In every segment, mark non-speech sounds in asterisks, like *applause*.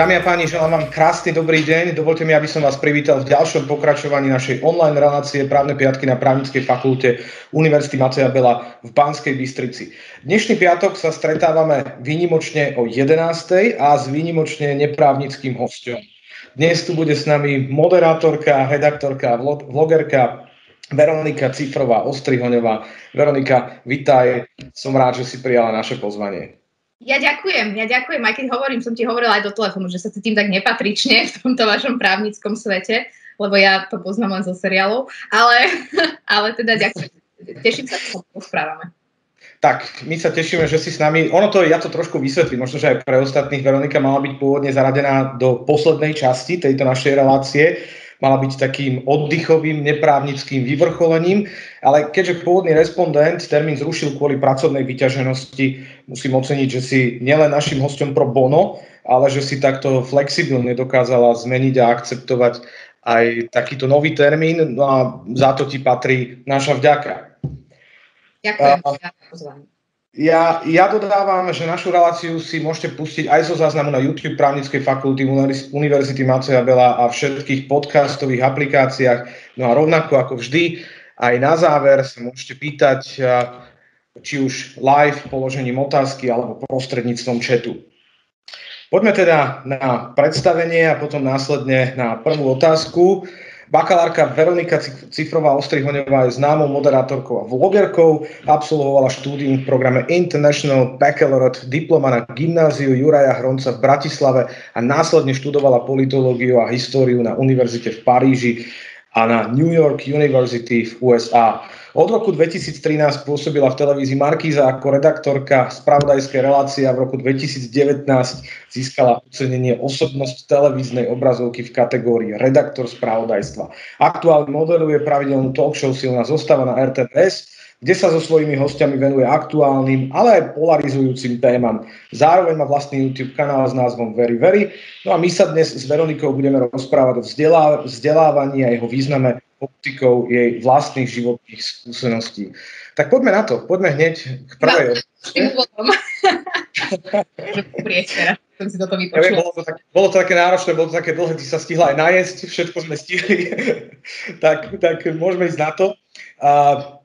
Dámy a páni, želám vám krásny dobrý deň. Dovolte mi, aby som vás privítal v ďalšom pokračovaní našej online relácie Právne piatky na Právnickej fakulte Univerzity Mateja Bela v Banskej Bystrici. Dnešný piatok sa stretávame výnimočne o 11. a s výnimočne neprávnickým hostom. Dnes tu bude s nami moderátorka, redaktorka, vlogerka Veronika Cifrová Ostrihoňová. Veronika, vitaj. Som rád, že si prijala naše pozvanie. Ja ďakujem, ja ďakujem, aj keď hovorím, som ti hovorila aj do telefónu, že sa cítim tak nepatrične v tomto vašom právnickom svete, lebo ja to poznám len zo seriálov, ale, *laughs* ale teda ďakujem. Teším sa, že sa posprávame. Tak, my sa tešíme, že si s nami. Ono to, ja to trošku vysvetlím, možno, že aj pre ostatných Veronika mala byť pôvodne zaradená do poslednej časti tejto našej relácie mala byť takým oddychovým, neprávnickým vyvrcholením, ale keďže pôvodný respondent termín zrušil kvôli pracovnej vyťaženosti, musím oceniť, že si nielen našim hostom pro bono, ale že si takto flexibilne dokázala zmeniť a akceptovať aj takýto nový termín, no a za to ti patrí naša vďaka. Ďakujem za pozvanie. Ja, ja dodávam, že našu reláciu si môžete pustiť aj zo záznamu na YouTube Právnickej fakulty Univerzity Maceja Bela a všetkých podcastových aplikáciách. No a rovnako ako vždy, aj na záver sa môžete pýtať, či už live položením otázky alebo prostredníctvom chatu. Poďme teda na predstavenie a potom následne na prvú otázku. Bakalárka Veronika Cifrová Ostrihoňová je známou moderátorkou a vlogerkou, absolvovala štúdium v programe International Baccalaureate diploma na gymnáziu Juraja Hronca v Bratislave a následne študovala politológiu a históriu na univerzite v Paríži a na New York University v USA. Od roku 2013 pôsobila v televízii Markíza ako redaktorka spravodajskej relácie a v roku 2019 získala ocenenie osobnosť televíznej obrazovky v kategórii redaktor spravodajstva. Aktuálne modeluje pravidelnú talk show Silná zostava na RTVS, kde sa so svojimi hostiami venuje aktuálnym, ale aj polarizujúcim témam. Zároveň má vlastný YouTube kanál s názvom Very Very. No a my sa dnes s Veronikou budeme rozprávať o vzdelá- vzdelávaní a jeho význame optikou jej vlastných životných skúseností. Tak poďme na to, poďme hneď k prvej no, som si toto vypočula. Bolo to, tak, bolo to také náročné, bolo to také dlhé, ty sa stihla aj najesť, všetko sme stihli, *laughs* tak, tak môžeme ísť na to. Uh,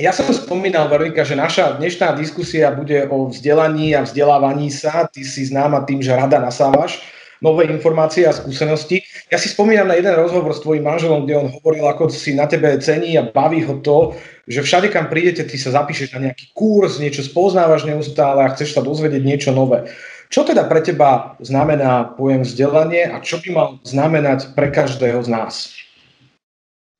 ja som spomínal, Veronika, že naša dnešná diskusia bude o vzdelaní a vzdelávaní sa. Ty si známa tým, že rada nasávaš nové informácie a skúsenosti. Ja si spomínam na jeden rozhovor s tvojim manželom, kde on hovoril, ako si na tebe cení a baví ho to, že všade, kam prídete, ty sa zapíšeš na nejaký kurz, niečo spoznávaš neustále a chceš sa dozvedieť niečo nové. Čo teda pre teba znamená pojem vzdelanie a čo by mal znamenať pre každého z nás?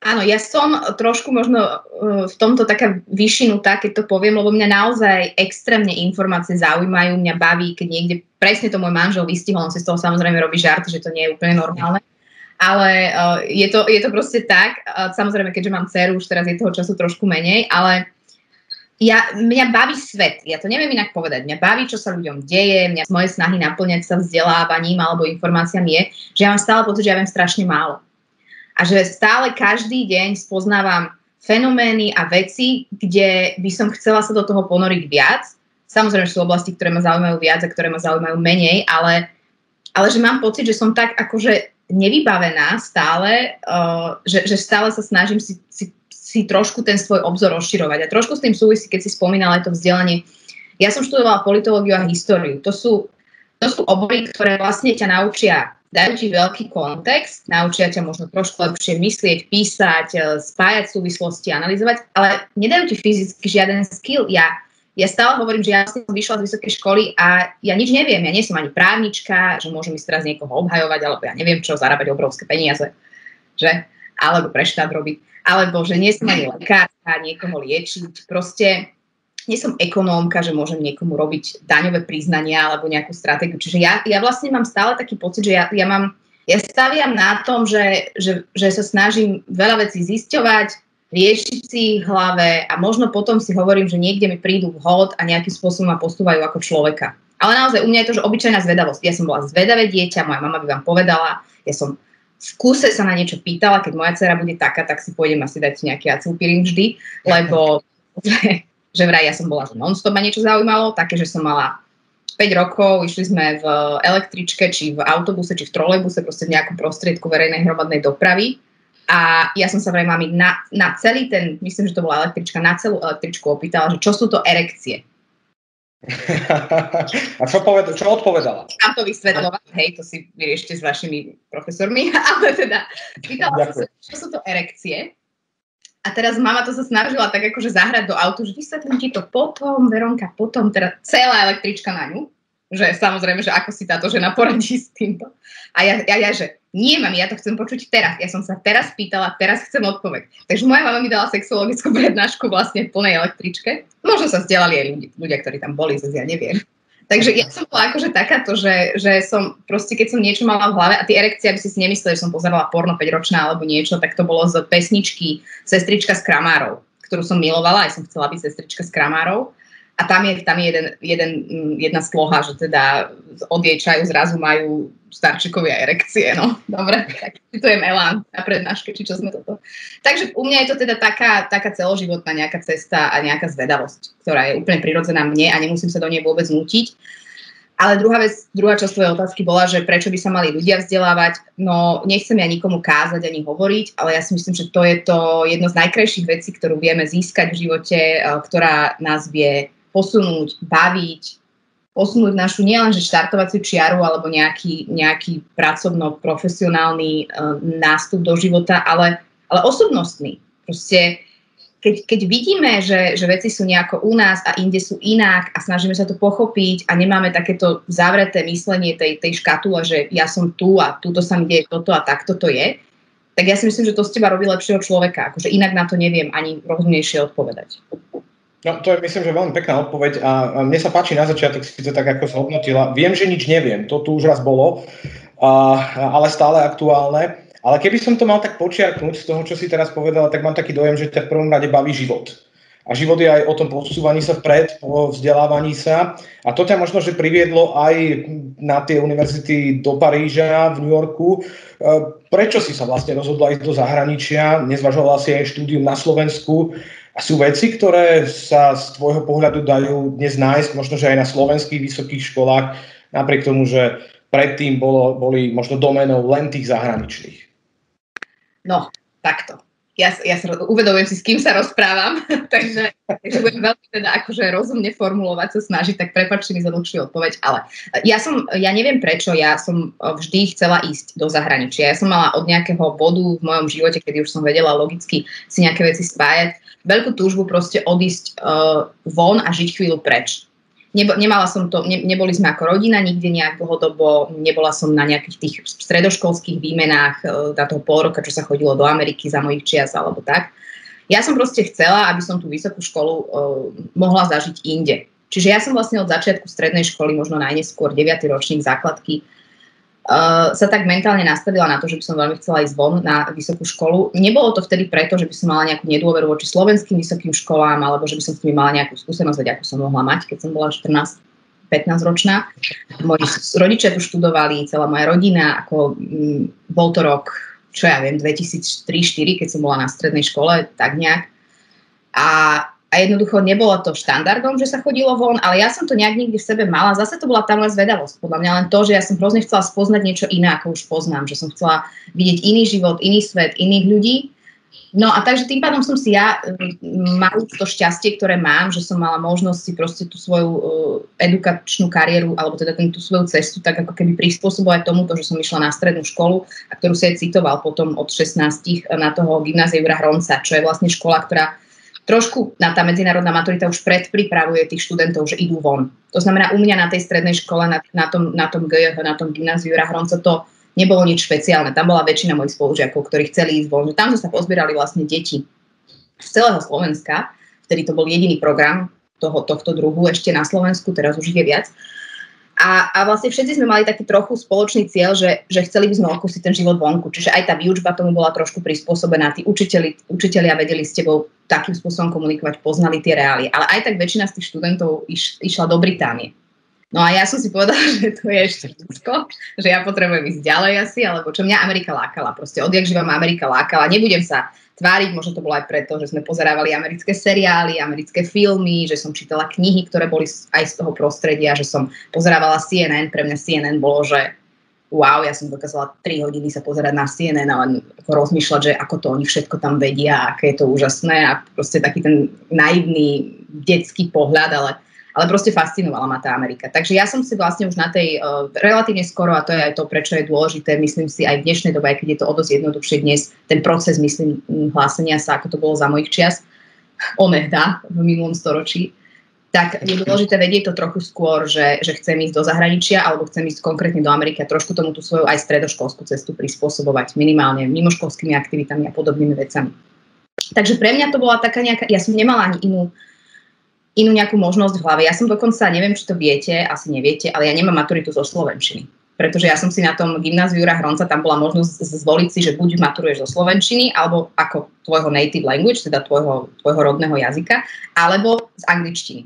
Áno, ja som trošku možno uh, v tomto taká vyšinutá, keď to poviem, lebo mňa naozaj extrémne informácie zaujímajú, mňa baví, keď niekde presne to môj manžel vystihol, on si z toho samozrejme robí žart, že to nie je úplne normálne. Ale uh, je, to, je to proste tak, uh, samozrejme, keďže mám dceru, už teraz je toho času trošku menej, ale ja, mňa baví svet, ja to neviem inak povedať, mňa baví, čo sa ľuďom deje, mňa moje snahy naplňať sa vzdelávaním alebo informáciami je, že ja mám stále pocit, že ja viem strašne málo a že stále každý deň spoznávam fenomény a veci, kde by som chcela sa do toho ponoriť viac. Samozrejme, sú oblasti, ktoré ma zaujímajú viac a ktoré ma zaujímajú menej, ale, ale že mám pocit, že som tak akože nevybavená stále, uh, že, že stále sa snažím si, si, si trošku ten svoj obzor rozširovať. A trošku s tým súvisí, keď si spomínala aj to vzdelanie. Ja som študovala politológiu a históriu. To sú, to sú obory, ktoré vlastne ťa naučia dajú ti veľký kontext, naučia ťa možno trošku lepšie myslieť, písať, e, spájať súvislosti, analyzovať, ale nedajú ti fyzicky žiaden skill. Ja, ja stále hovorím, že ja som vyšla z vysokej školy a ja nič neviem. Ja nie som ani právnička, že môžem ísť teraz niekoho obhajovať, alebo ja neviem čo, zarábať obrovské peniaze, že? Alebo pre štát robiť. Alebo že nie som ani lekárka, niekoho liečiť. Proste nie som ekonómka, že môžem niekomu robiť daňové priznania alebo nejakú stratégiu. Čiže ja, ja vlastne mám stále taký pocit, že ja, ja mám, ja staviam na tom, že, že, že sa snažím veľa vecí zisťovať, riešiť si ich hlave a možno potom si hovorím, že niekde mi prídu vhod a nejakým spôsobom ma postúvajú ako človeka. Ale naozaj u mňa je to, že obyčajná zvedavosť. Ja som bola zvedavé dieťa, moja mama by vám povedala, ja som v kúse sa na niečo pýtala, keď moja dcera bude taká, tak si pôjdem asi dať nejaký acilpirín vždy, lebo *laughs* že vraj ja som bola, že non-stop ma niečo zaujímalo, také, že som mala rokov, išli sme v električke, či v autobuse, či v trolejbuse, proste v nejakom prostriedku verejnej hromadnej dopravy. A ja som sa vraj mami na, na celý ten, myslím, že to bola električka, na celú električku opýtala, že čo sú to erekcie. *laughs* A čo, poved- čo odpovedala? Tam to vysvetľovať, hej, to si vyriešte s vašimi profesormi, *laughs* ale teda pýtala sa, čo sú to erekcie. A teraz mama to sa snažila tak akože zahrať do autu, že vysvetlím ti to potom, Veronka, potom, teda celá električka na ňu. Že samozrejme, že ako si táto žena poradí s týmto. A ja, ja, ja že nie, mami, ja to chcem počuť teraz. Ja som sa teraz pýtala, teraz chcem odpoveď. Takže moja mama mi dala sexuologickú prednášku vlastne v plnej električke. Možno sa vzdialali aj ľudia, ľudia ktorí tam boli, zase ja neviem. Takže ja som bola akože takáto, že, že som proste, keď som niečo mala v hlave a tie erekcie, aby si si nemysleli, že som pozerala porno 5-ročná alebo niečo, tak to bolo z pesničky Sestrička z Kramárov, ktorú som milovala, aj som chcela byť sestrička z Kramárov. A tam je, tam je jeden, jeden, mm, jedna sloha, že teda od jej čaju zrazu majú starčikovia erekcie, no. Dobre, tak citujem Elán na prednáške, či čo sme toto. Takže u mňa je to teda taká, taká celoživotná nejaká cesta a nejaká zvedavosť, ktorá je úplne prirodzená mne a nemusím sa do nej vôbec nutiť. Ale druhá vec, druhá časť tvojej otázky bola, že prečo by sa mali ľudia vzdelávať. No, nechcem ja nikomu kázať ani hovoriť, ale ja si myslím, že to je to jedno z najkrajších vecí, ktorú vieme získať v živote, eh, ktorá nás vie posunúť, baviť, posunúť našu nielenže štartovaciu čiaru alebo nejaký, nejaký pracovno-profesionálny uh, nástup do života, ale, ale osobnostný. Proste keď, keď vidíme, že, že veci sú nejako u nás a inde sú inak a snažíme sa to pochopiť a nemáme takéto zavreté myslenie tej, tej škatule, že ja som tu a túto sa mi deje toto a takto to je, tak ja si myslím, že to z teba robí lepšieho človeka. Akože inak na to neviem ani rozumnejšie odpovedať. No to je myslím, že veľmi pekná odpoveď a mne sa páči na začiatok, si to tak ako zhodnotila. Viem, že nič neviem, to tu už raz bolo, a, ale stále aktuálne. Ale keby som to mal tak počiarknúť z toho, čo si teraz povedala, tak mám taký dojem, že ťa v prvom rade baví život. A život je aj o tom posúvaní sa vpred, o vzdelávaní sa. A to ťa možno, že priviedlo aj na tie univerzity do Paríža, v New Yorku. E, prečo si sa vlastne rozhodla ísť do zahraničia? Nezvažovala si aj štúdium na Slovensku? A sú veci, ktoré sa z tvojho pohľadu dajú dnes nájsť, možno že aj na slovenských vysokých školách, napriek tomu, že predtým bolo, boli možno domenou len tých zahraničných. No, takto ja, ja sa uvedomujem si, s kým sa rozprávam, *laughs* takže, takže budem veľmi teda akože rozumne formulovať, sa snažiť, tak prepačte mi za dlhšiu odpoveď, ale ja som, ja neviem prečo, ja som vždy chcela ísť do zahraničia. Ja som mala od nejakého bodu v mojom živote, kedy už som vedela logicky si nejaké veci spájať, veľkú túžbu proste odísť uh, von a žiť chvíľu preč nebo, nemala som to, ne, neboli sme ako rodina nikde nejak dlhodobo, nebola som na nejakých tých stredoškolských výmenách e, za toho pol roka, čo sa chodilo do Ameriky za mojich čias alebo tak. Ja som proste chcela, aby som tú vysokú školu uh, mohla zažiť inde. Čiže ja som vlastne od začiatku strednej školy, možno najneskôr 9. ročník základky, uh, sa tak mentálne nastavila na to, že by som veľmi chcela ísť von na vysokú školu. Nebolo to vtedy preto, že by som mala nejakú nedôveru voči slovenským vysokým školám, alebo že by som s nimi mala nejakú skúsenosť, ako som mohla mať, keď som bola 14 15 ročná. Moji rodičia tu študovali, celá moja rodina, ako m, mm, bol to rok, čo ja viem, 2003-2004, keď som bola na strednej škole, tak nejak. A a jednoducho nebolo to štandardom, že sa chodilo von, ale ja som to nejak nikdy v sebe mala. Zase to bola tá moja zvedavosť. Podľa mňa len to, že ja som hrozne chcela spoznať niečo iné, ako už poznám. Že som chcela vidieť iný život, iný svet, iných ľudí. No a takže tým pádom som si ja mala to šťastie, ktoré mám, že som mala možnosť si proste tú svoju uh, edukačnú kariéru, alebo teda tú svoju cestu tak ako keby prispôsobovať tomuto, že som išla na strednú školu, a ktorú sa aj citoval potom od 16 na toho gymnázia Jura Hronca, čo je vlastne škola, ktorá trošku na tá medzinárodná maturita už predpripravuje tých študentov, že idú von. To znamená, u mňa na tej strednej škole, na, na tom, na tom GJH, na tom gymnáziu Jura Hronco, to nebolo nič špeciálne. Tam bola väčšina mojich spolužiakov, ktorí chceli ísť von. Tam sa pozbierali vlastne deti z celého Slovenska, vtedy to bol jediný program toho, tohto druhu ešte na Slovensku, teraz už je viac. A, a vlastne všetci sme mali taký trochu spoločný cieľ, že, že chceli by sme okúsiť ten život vonku. Čiže aj tá výučba tomu bola trošku prispôsobená. Tí učiteľi, učiteľia vedeli s tebou takým spôsobom komunikovať, poznali tie reálie. Ale aj tak väčšina z tých študentov iš, išla do Británie. No a ja som si povedala, *laughs* že to je ešte ľudsko, že ja potrebujem ísť ďalej asi, alebo čo mňa Amerika lákala. Proste odjak živa Amerika lákala. Nebudem sa tváriť, možno to bolo aj preto, že sme pozerávali americké seriály, americké filmy, že som čítala knihy, ktoré boli aj z toho prostredia, že som pozerávala CNN. Pre mňa CNN bolo, že wow, ja som dokázala 3 hodiny sa pozerať na CNN a len ako rozmýšľať, že ako to oni všetko tam vedia, aké je to úžasné a proste taký ten naivný detský pohľad, ale ale proste fascinovala ma tá Amerika. Takže ja som si vlastne už na tej uh, relatívne skoro, a to je aj to, prečo je dôležité, myslím si aj v dnešnej dobe, aj keď je to o dosť jednoduchšie dnes, ten proces, myslím, hlásenia sa, ako to bolo za mojich čias, onehda v minulom storočí, tak je dôležité vedieť to trochu skôr, že, že chcem ísť do zahraničia alebo chcem ísť konkrétne do Ameriky a trošku tomu tú svoju aj stredoškolskú cestu prispôsobovať minimálne mimoškolskými aktivitami a podobnými vecami. Takže pre mňa to bola taká nejaká, ja som nemala ani inú inú nejakú možnosť v hlave. Ja som dokonca, neviem, či to viete, asi neviete, ale ja nemám maturitu zo Slovenčiny. Pretože ja som si na tom gymnáziu Hronca, tam bola možnosť zvoliť si, že buď maturuješ zo Slovenčiny, alebo ako tvojho native language, teda tvojho, tvojho rodného jazyka, alebo z angličtiny.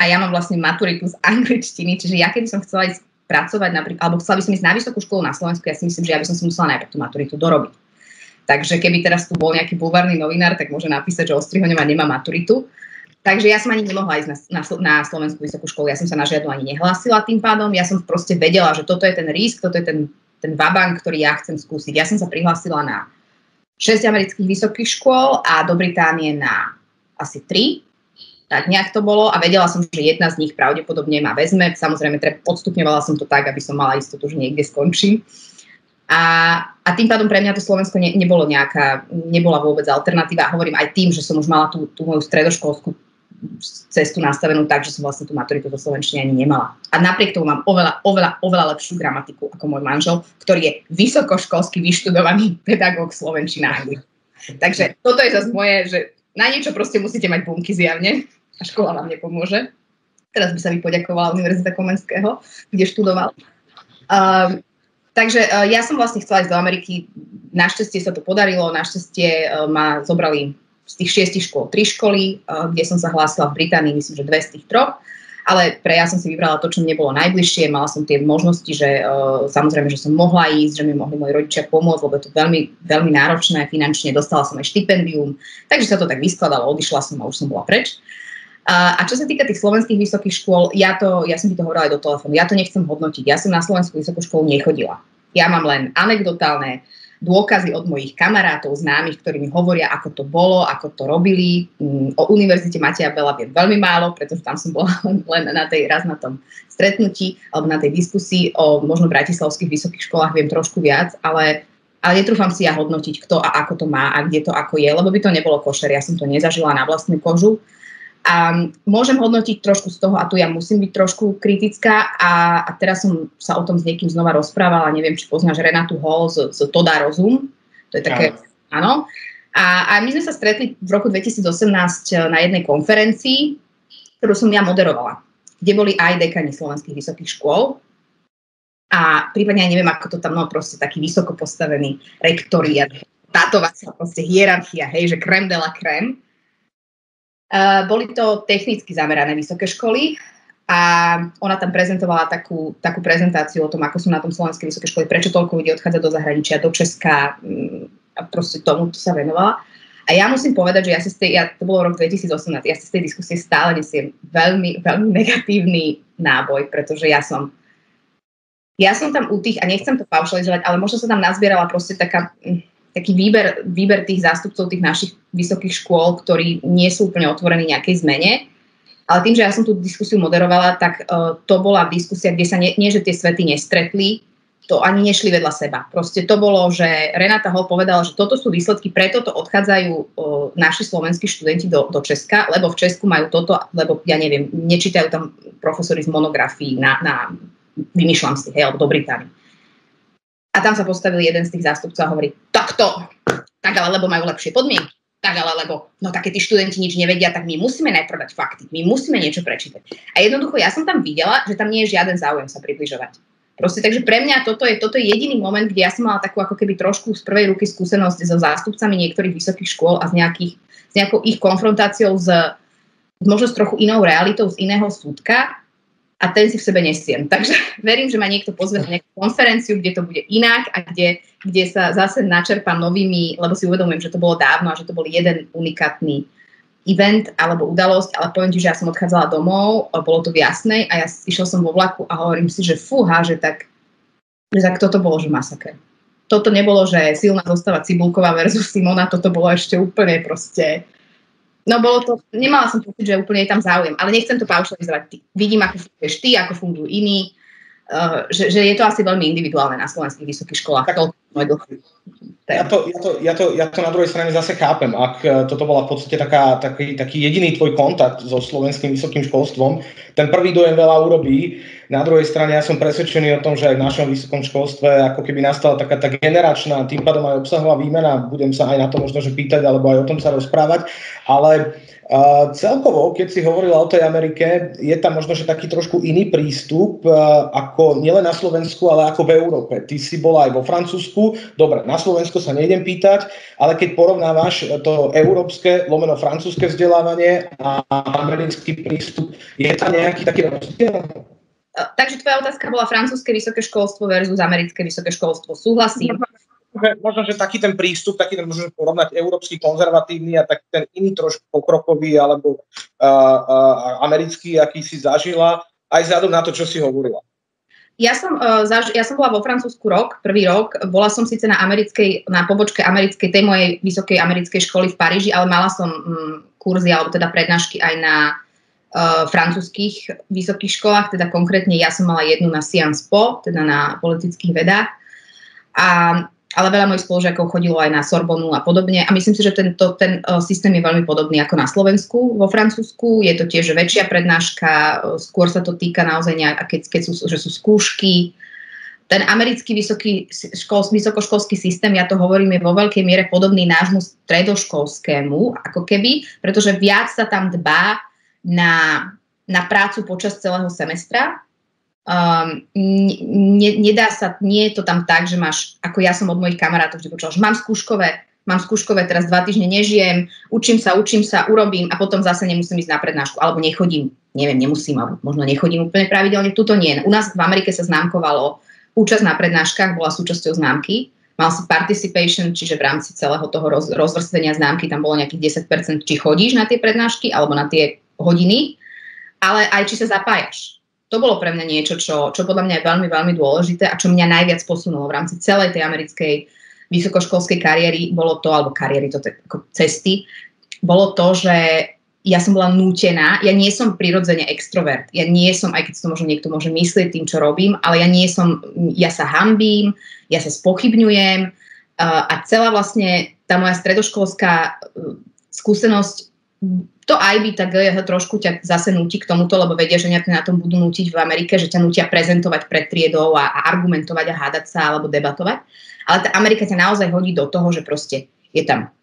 A ja mám vlastne maturitu z *laughs* angličtiny, čiže ja keby som chcela ísť pracovať napríklad, alebo chcela by som ísť na vysokú školu na Slovensku, ja si myslím, že ja by som si musela najprv tú maturitu dorobiť. Takže keby teraz tu bol nejaký bulvárny novinár, tak môže napísať, že Ostrihoňová nemá maturitu. Takže ja som ani nemohla ísť na, na, na Slovenskú vysokú školu, ja som sa na žiadnu ani nehlásila tým pádom, ja som proste vedela, že toto je ten risk, toto je ten, ten vabank, ktorý ja chcem skúsiť. Ja som sa prihlásila na 6 amerických vysokých škôl a do Británie na asi 3, tak nejak to bolo a vedela som, že jedna z nich pravdepodobne ma vezme. Samozrejme, odstupňovala som to tak, aby som mala istotu, že niekde skončím. A, a tým pádom pre mňa to Slovensko ne, nebolo nejaká, nebola vôbec alternatíva. Hovorím aj tým, že som už mala tú, tú moju stredoškolskú cestu nastavenú tak, že som vlastne tú maturitu do Slovenčiny ani nemala. A napriek tomu mám oveľa, oveľa, oveľa lepšiu gramatiku ako môj manžel, ktorý je vysokoškolský vyštudovaný pedagóg Slovenčina Takže toto je zase moje, že na niečo proste musíte mať bunky zjavne a škola vám nepomôže. Teraz by sa mi poďakovala Univerzita Komenského, kde študoval. Um, takže uh, ja som vlastne chcela ísť do Ameriky. Našťastie sa to podarilo, našťastie uh, ma zobrali z tých šiestich škôl tri školy, eh, kde som sa hlásila v Británii, myslím, že dve z tých troch. Ale pre ja som si vybrala to, čo mi nebolo najbližšie. Mala som tie možnosti, že uh, samozrejme, že som mohla ísť, že mi mohli moji rodičia pomôcť, lebo je to veľmi, veľmi náročné finančne. Dostala som aj štipendium, takže sa to tak vyskladalo, odišla som a už som bola preč. Uh, a čo sa týka tých slovenských vysokých škôl, ja, to, ja som ti to hovorila aj do telefónu, ja to nechcem hodnotiť. Ja som na Slovenskú vysokú školu nechodila. Ja mám len anekdotálne dôkazy od mojich kamarátov, známych, ktorí mi hovoria, ako to bolo, ako to robili. Mm, o Univerzite Mateja Bela viem veľmi málo, pretože tam som bola *laughs* len na tej, raz na tom stretnutí alebo na tej diskusii o možno bratislavských vysokých školách viem trošku viac, ale ale netrúfam si ja hodnotiť, kto a ako to má a kde to ako je, lebo by to nebolo košer. Ja som to nezažila na vlastnú kožu. A môžem hodnotiť trošku z toho, a tu ja musím byť trošku kritická, a, a teraz som sa o tom s niekým znova rozprávala, neviem, či poznáš Renatu Hall z, z Toda Rozum, to je také, áno. A, a my sme sa stretli v roku 2018 eh, na jednej konferencii, ktorú som ja moderovala, kde boli aj dekani slovenských vysokých škôl, a prípadne aj neviem, ako to tam, no proste taký vysoko postavený rektori a tátovacia proste hierarchia, hej, že krem de la krem. Uh, boli to technicky zamerané vysoké školy a ona tam prezentovala takú, takú prezentáciu o tom, ako sú na tom slovenské vysoké školy, prečo toľko ľudí odchádza do zahraničia, do Česka um, a proste tomu sa venovala. A ja musím povedať, že ja si z tej, ja, to bolo rok 2018, ja si z tej diskusie stále nesiem veľmi, veľmi negatívny náboj, pretože ja som ja som tam u tých, a nechcem to paušalizovať, ale možno sa tam nazbierala proste taká, hm, taký výber, výber tých zástupcov tých našich vysokých škôl, ktorí nie sú úplne otvorení nejakej zmene. Ale tým, že ja som tú diskusiu moderovala, tak uh, to bola diskusia, kde sa nie, nie, že tie svety nestretli, to ani nešli vedľa seba. Proste to bolo, že Renata Hol povedala, že toto sú výsledky, preto to odchádzajú uh, naši slovenskí študenti do, do Česka, lebo v Česku majú toto, lebo ja neviem, nečítajú tam profesori z monografií na, na vymýšľam si, hej, alebo do Británii. A tam sa postavil jeden z tých zástupcov a hovorí, takto, tak ale lebo majú lepšie podmienky, tak ale lebo, no také tí študenti nič nevedia, tak my musíme najprv dať fakty, my musíme niečo prečítať. A jednoducho ja som tam videla, že tam nie je žiaden záujem sa približovať. Proste, takže pre mňa toto je, toto je jediný moment, kde ja som mala takú ako keby trošku z prvej ruky skúsenosť so zástupcami niektorých vysokých škôl a z, nejakých, z nejakou ich konfrontáciou s možno s trochu inou realitou z iného súdka, a ten si v sebe nesiem. *laughs* Takže verím, že ma niekto pozve na nejakú konferenciu, kde to bude inak a kde, kde sa zase načerpám novými, lebo si uvedomujem, že to bolo dávno a že to bol jeden unikátny event alebo udalosť, ale poviem ti, že ja som odchádzala domov, bolo to v jasnej a ja išiel som vo vlaku a hovorím si, že fúha, že tak, že tak toto bolo, že masaker. Toto nebolo, že silná zostava Cibulková versus Simona, toto bolo ešte úplne proste No bolo to, nemala som pocit, že úplne je tam záujem, ale nechcem to paušalizovať. Vidím, ako funguješ ty, ako fungujú iní, že, že je to asi veľmi individuálne na slovenských vysokých školách. Tak, to. Ja to, ja, to, ja, to, ja to na druhej strane zase chápem. Ak e, toto bola v podstate taká, taký, taký jediný tvoj kontakt so slovenským vysokým školstvom, ten prvý dojem veľa urobí. Na druhej strane ja som presvedčený o tom, že aj v našom vysokom školstve ako keby nastala taká tá generačná, tým pádom aj obsahová výmena, budem sa aj na to možno že pýtať, alebo aj o tom sa rozprávať, ale Uh, celkovo, keď si hovorila o tej Amerike, je tam možno, že taký trošku iný prístup, uh, ako nielen na Slovensku, ale ako v Európe. Ty si bola aj vo Francúzsku, dobre, na Slovensku sa nejdem pýtať, ale keď porovnávaš to európske, lomeno francúzske vzdelávanie a americký prístup, je tam nejaký taký rozdiel? Takže tvoja otázka bola francúzske vysoké školstvo versus americké vysoké školstvo. Súhlasím že, možno, že taký ten prístup, taký ten môžeme porovnať európsky konzervatívny a taký ten iný trošku pokrokový alebo uh, uh, americký, aký si zažila, aj vzhľadom na to, čo si hovorila. Ja som, uh, zaž- ja som bola vo Francúzsku rok, prvý rok. Bola som síce na, americkej, na pobočke americkej, tej mojej vysokej americkej školy v Paríži, ale mala som um, kurzy alebo teda prednášky aj na uh, francúzských vysokých školách, teda konkrétne ja som mala jednu na Sciences Po, teda na politických vedách. A ale veľa mojich spolužiakov chodilo aj na Sorbonu a podobne. A myslím si, že tento, ten uh, systém je veľmi podobný ako na Slovensku. Vo Francúzsku je to tiež väčšia prednáška, uh, skôr sa to týka naozaj nejak, keď, keď sú, že sú skúšky. Ten americký vysoký škol, vysokoškolský systém, ja to hovorím, je vo veľkej miere podobný nášmu stredoškolskému, ako keby, pretože viac sa tam dbá na, na prácu počas celého semestra, Um, ne, nedá sa, nie je to tam tak, že máš, ako ja som od mojich kamarátov vždy počula, že mám skúškové, mám skúškové, teraz dva týždne nežijem, učím sa, učím sa, urobím a potom zase nemusím ísť na prednášku, alebo nechodím, neviem, nemusím, alebo možno nechodím úplne pravidelne, tuto nie. U nás v Amerike sa známkovalo, účasť na prednáškach bola súčasťou známky, mal si participation, čiže v rámci celého toho roz, rozvrstvenia známky tam bolo nejakých 10%, či chodíš na tie prednášky alebo na tie hodiny, ale aj či sa zapájaš to bolo pre mňa niečo, čo, čo podľa mňa je veľmi, veľmi dôležité a čo mňa najviac posunulo v rámci celej tej americkej vysokoškolskej kariéry, bolo to, alebo kariéry, to ako cesty, bolo to, že ja som bola nútená, ja nie som prirodzene extrovert, ja nie som, aj keď to možno niekto môže myslieť tým, čo robím, ale ja nie som, ja sa hambím, ja sa spochybňujem. A celá vlastne tá moja stredoškolská uh, skúsenosť to aj by tak trošku ťa zase núti k tomuto, lebo vedia, že ťa na tom budú nútiť v Amerike, že ťa nútia prezentovať pred triedou a, a argumentovať a hádať sa alebo debatovať. Ale tá Amerika ťa naozaj hodí do toho, že proste je tam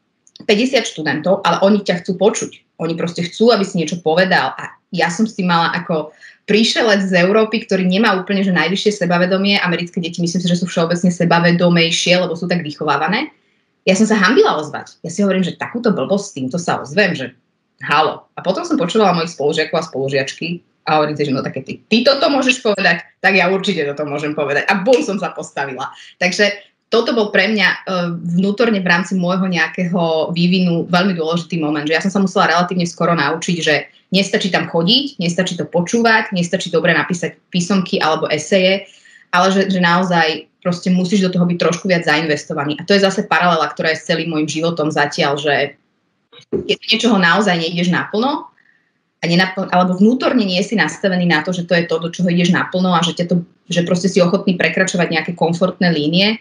50 študentov, ale oni ťa chcú počuť. Oni proste chcú, aby si niečo povedal. A ja som s tým mala ako príšelec z Európy, ktorý nemá úplne že najvyššie sebavedomie. Americké deti myslím si, že sú všeobecne sebavedomejšie, lebo sú tak vychovávané. Ja som sa hambila ozvať. Ja si hovorím, že takúto blbosť s týmto sa ozvem, že halo. A potom som počúvala mojich spolužiakov a spolužiačky a hovorím si, že no také ty, ty toto môžeš povedať, tak ja určite toto môžem povedať. A bum som sa postavila. Takže toto bol pre mňa uh, vnútorne v rámci môjho nejakého vývinu veľmi dôležitý moment, že ja som sa musela relatívne skoro naučiť, že nestačí tam chodiť, nestačí to počúvať, nestačí dobre napísať písomky alebo eseje, ale že, že naozaj proste musíš do toho byť trošku viac zainvestovaný. A to je zase paralela, ktorá je s celým môjim životom zatiaľ, že keď niečoho naozaj neideš naplno, a nenapl- alebo vnútorne nie si nastavený na to, že to je to, do čoho ideš naplno a že, to, že proste si ochotný prekračovať nejaké komfortné línie,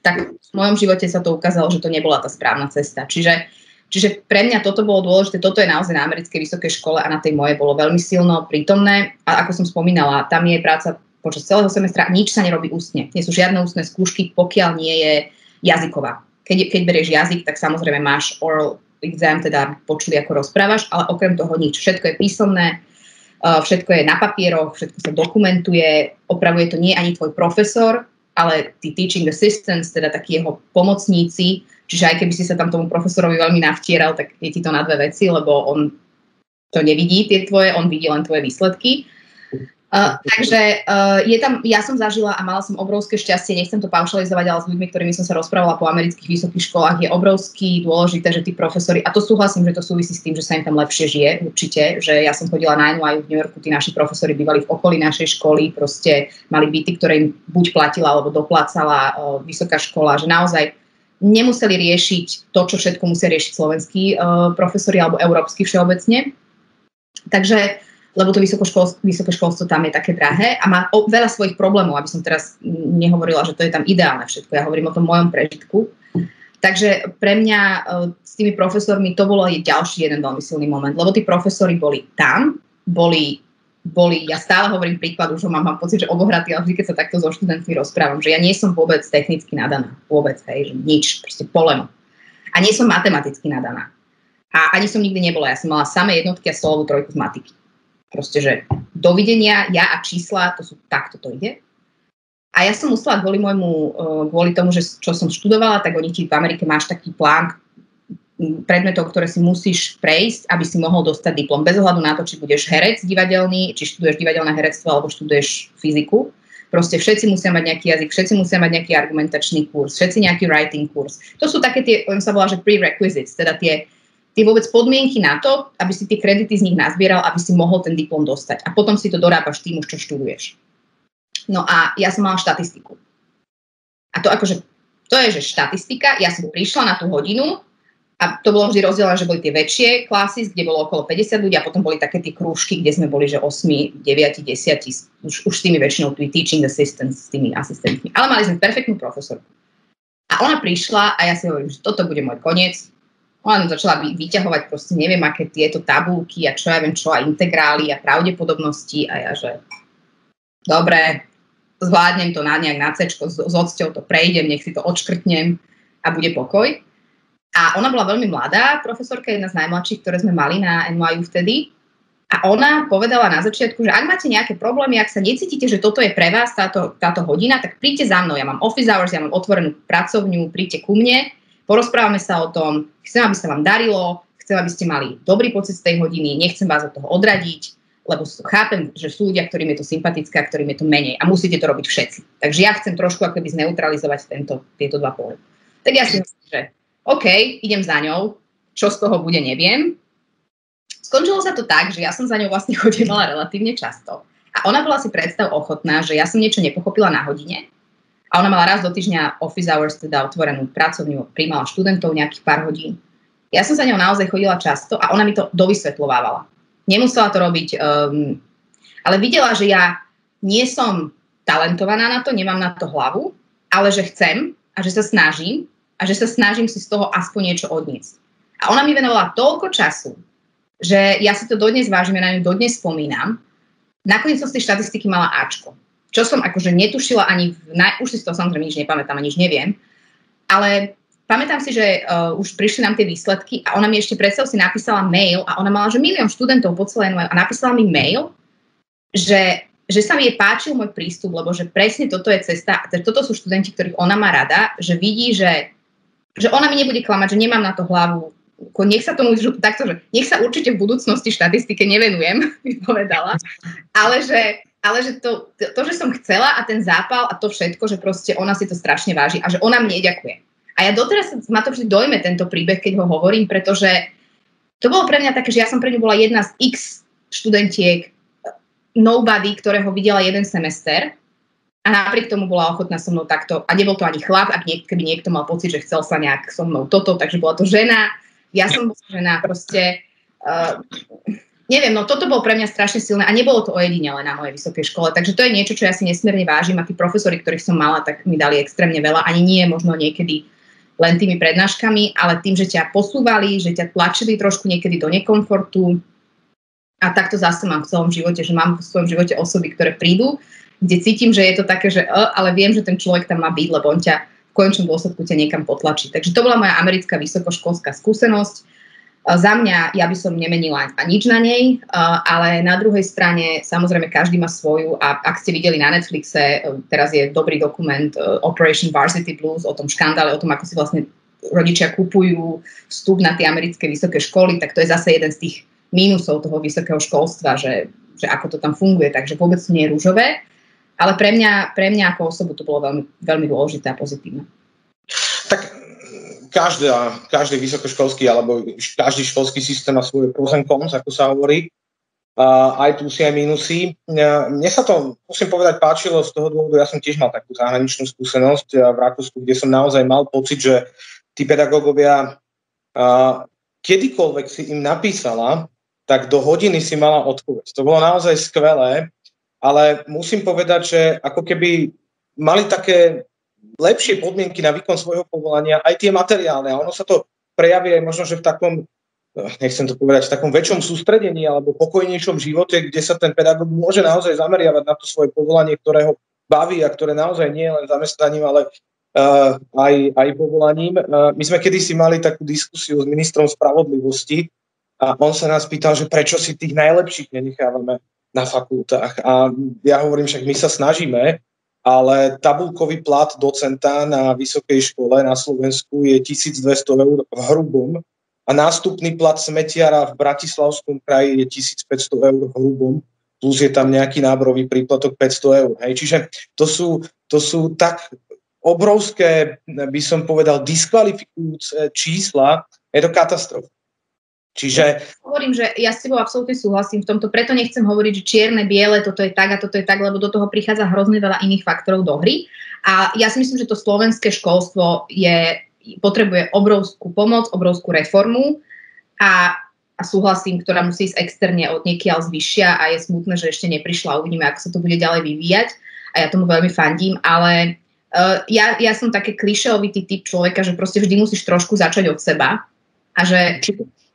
tak v mojom živote sa to ukázalo, že to nebola tá správna cesta. Čiže, čiže pre mňa toto bolo dôležité, toto je naozaj na americkej vysokej škole a na tej mojej bolo veľmi silno prítomné. A ako som spomínala, tam je práca počas celého semestra, nič sa nerobí ústne. Nie sú žiadne ústne skúšky, pokiaľ nie je jazyková. Keď, keď berieš jazyk, tak samozrejme máš oral exam teda počuli, ako rozprávaš, ale okrem toho nič. Všetko je písomné, uh, všetko je na papieroch, všetko sa dokumentuje, opravuje to nie ani tvoj profesor, ale tí teaching assistants, teda takí jeho pomocníci, čiže aj keby si sa tam tomu profesorovi veľmi navtieral, tak je ti to na dve veci, lebo on to nevidí, tie tvoje, on vidí len tvoje výsledky. Takže uh, je tam, ja som zažila a mala som obrovské šťastie, nechcem to paušalizovať, ale s ľuďmi, ktorými som sa rozprávala po amerických vysokých školách, je obrovský dôležité, že tí profesori, a to súhlasím, že to súvisí s tým, že sa im tam lepšie žije, určite, že ja som chodila na NYU v New Yorku, tí naši profesori bývali v okolí našej školy, proste mali byty, ktoré im buď platila alebo doplácala uh, vysoká škola, že naozaj nemuseli riešiť to, čo všetko musia riešiť slovenskí uh, profesori alebo európsky všeobecne. Takže lebo to vysokoškolstvo, vysoké školstvo tam je také drahé a má o, veľa svojich problémov, aby som teraz nehovorila, že to je tam ideálne všetko. Ja hovorím o tom mojom prežitku. Takže pre mňa uh, s tými profesormi to bolo aj ďalší jeden veľmi silný moment, lebo tí profesori boli tam, boli, boli ja stále hovorím príklad, už mám, mám pocit, že obohratý, ale vždy, keď sa takto so študentmi rozprávam, že ja nie som vôbec technicky nadaná, vôbec, hej, že nič, proste poleno. A nie som matematicky nadaná. A ani som nikdy nebola, ja som mala samé jednotky a stolovú trojku z matiky. Proste, že dovidenia, ja a čísla, to sú takto to ide. A ja som musela kvôli môjmu, eh, kvôli tomu, že čo som študovala, tak oni ti v Amerike máš taký plán predmetov, ktoré si musíš prejsť, aby si mohol dostať diplom. Bez ohľadu na to, či budeš herec divadelný, či študuješ divadelné herectvo alebo študuješ fyziku. Proste všetci musia mať nejaký jazyk, všetci musia mať nejaký argumentačný kurz, všetci nejaký writing kurz. To sú také tie, on sa volá, že prerequisites, teda tie, tie vôbec podmienky na to, aby si tie kredity z nich nazbieral, aby si mohol ten diplom dostať. A potom si to dorábaš tým už, čo študuješ. No a ja som mala štatistiku. A to akože, to je, že štatistika, ja som prišla na tú hodinu a to bolo vždy rozdelené, že boli tie väčšie klasy, kde bolo okolo 50 ľudí a potom boli také tie krúžky, kde sme boli, že 8, 9, 10, už, už s tými väčšinou tými teaching assistants, s tými asistentmi. Ale mali sme perfektnú profesorku. A ona prišla a ja si hovorím, že toto bude môj koniec, ona začala vy, vyťahovať proste neviem aké tieto tabulky a čo ja viem čo a integrály a pravdepodobnosti a ja že dobre, zvládnem to na nejak na cečko, s, s odsťou to prejdem, nech si to odškrtnem a bude pokoj. A ona bola veľmi mladá, profesorka, jedna z najmladších, ktoré sme mali na NYU vtedy. A ona povedala na začiatku, že ak máte nejaké problémy, ak sa necítite, že toto je pre vás táto, táto hodina, tak príďte za mnou. Ja mám office hours, ja mám otvorenú pracovňu, príďte ku mne porozprávame sa o tom, chcem, aby sa vám darilo, chcem, aby ste mali dobrý pocit z tej hodiny, nechcem vás od toho odradiť, lebo chápem, že sú ľudia, ktorým je to sympatické a ktorým je to menej a musíte to robiť všetci. Takže ja chcem trošku akoby zneutralizovať tento, tieto dva póly. Tak ja si myslím, že OK, idem za ňou, čo z toho bude, neviem. Skončilo sa to tak, že ja som za ňou vlastne *laughs* chodila relatívne často. A ona bola si predstav ochotná, že ja som niečo nepochopila na hodine a ona mala raz do týždňa office hours, teda otvorenú pracovňu, príjmala študentov nejakých pár hodín. Ja som sa ňou naozaj chodila často a ona mi to dovysvetľovávala. Nemusela to robiť, um, ale videla, že ja nie som talentovaná na to, nemám na to hlavu, ale že chcem a že sa snažím a že sa snažím si z toho aspoň niečo odniesť. A ona mi venovala toľko času, že ja si to dodnes vážim, ja na ňu dodnes spomínam. Nakoniec som z tej štatistiky mala Ačko čo som akože netušila ani, v naj... už si z toho samozrejme nič nepamätám, ani nič neviem, ale pamätám si, že uh, už prišli nám tie výsledky a ona mi ešte predstav si napísala mail a ona mala, že milión študentov po celé a napísala mi mail, že, že sa mi jej páčil môj prístup, lebo že presne toto je cesta, že toto sú študenti, ktorých ona má rada, že vidí, že, že ona mi nebude klamať, že nemám na to hlavu, nech sa tomu takto, že nech sa určite v budúcnosti štatistike nevenujem, *laughs* by povedala, ale že, ale že to, to, že som chcela a ten zápal a to všetko, že proste ona si to strašne váži a že ona mne ďakuje. A ja doteraz ma to vždy dojme tento príbeh, keď ho hovorím, pretože to bolo pre mňa také, že ja som pre ňu bola jedna z x študentiek nobody, ktorého videla jeden semester a napriek tomu bola ochotná so mnou takto, a nebol to ani chlap, ak niek- keby niekto mal pocit, že chcel sa nejak so mnou toto, takže bola to žena, ja som bola žena, proste uh, neviem, no toto bolo pre mňa strašne silné a nebolo to ojedinele na mojej vysokej škole, takže to je niečo, čo ja si nesmierne vážim a tí profesori, ktorých som mala, tak mi dali extrémne veľa, ani nie možno niekedy len tými prednáškami, ale tým, že ťa posúvali, že ťa tlačili trošku niekedy do nekomfortu. A takto zase mám v celom živote, že mám v svojom živote osoby, ktoré prídu, kde cítim, že je to také, že ale viem, že ten človek tam má byť, lebo on ťa v končnom dôsledku ťa niekam potlačí. Takže to bola moja americká vysokoškolská skúsenosť za mňa, ja by som nemenila nič na nej, ale na druhej strane samozrejme každý má svoju a ak ste videli na Netflixe, e, teraz je dobrý dokument Operation Varsity Blues o tom škandále, o tom, ako si vlastne rodičia kupujú vstup na tie americké vysoké školy, tak to je zase jeden z tých mínusov toho vysokého školstva, že že ako to tam funguje, takže vôbec nie je rúžové. Ale pre mňa, pre mňa ako osobu to bolo veľmi, veľmi dôležité a pozitívne. Každá, každý vysokoškolský alebo každý školský systém má svoje pros and cons, ako sa hovorí. Uh, aj plusy, aj minusy. Uh, mne sa to, musím povedať, páčilo z toho dôvodu, ja som tiež mal takú zahraničnú skúsenosť uh, v Rakúsku, kde som naozaj mal pocit, že tí pedagógovia, uh, kedykoľvek si im napísala, tak do hodiny si mala odpoveď. To bolo naozaj skvelé, ale musím povedať, že ako keby mali také lepšie podmienky na výkon svojho povolania, aj tie materiálne. A ono sa to prejaví aj možno, že v takom, nechcem to povedať, v takom väčšom sústredení alebo pokojnejšom živote, kde sa ten pedagóg môže naozaj zameriavať na to svoje povolanie, ktoré ho baví a ktoré naozaj nie je len zamestnaním, ale uh, aj, aj povolaním. Uh, my sme kedysi mali takú diskusiu s ministrom spravodlivosti a on sa nás pýtal, že prečo si tých najlepších nenechávame na fakultách. A ja hovorím, však my sa snažíme, ale tabulkový plat docenta na vysokej škole na Slovensku je 1200 eur v hrubom a nástupný plat smetiara v Bratislavskom kraji je 1500 eur v hrubom, plus je tam nejaký náborový príplatok 500 eur. Hej. Čiže to sú, to sú tak obrovské, by som povedal, diskvalifikujúce čísla, je to katastrofa. Čiže... Hovorím, že ja s tebou absolútne súhlasím v tomto, preto nechcem hovoriť, že čierne, biele, toto je tak a toto je tak, lebo do toho prichádza hrozne veľa iných faktorov do hry. A ja si myslím, že to slovenské školstvo je, potrebuje obrovskú pomoc, obrovskú reformu a, a súhlasím, ktorá musí ísť externe od niekiaľ zvyšia a je smutné, že ešte neprišla. Uvidíme, ako sa to bude ďalej vyvíjať a ja tomu veľmi fandím, ale uh, ja, ja som také klišeovitý typ človeka, že proste vždy musíš trošku začať od seba a že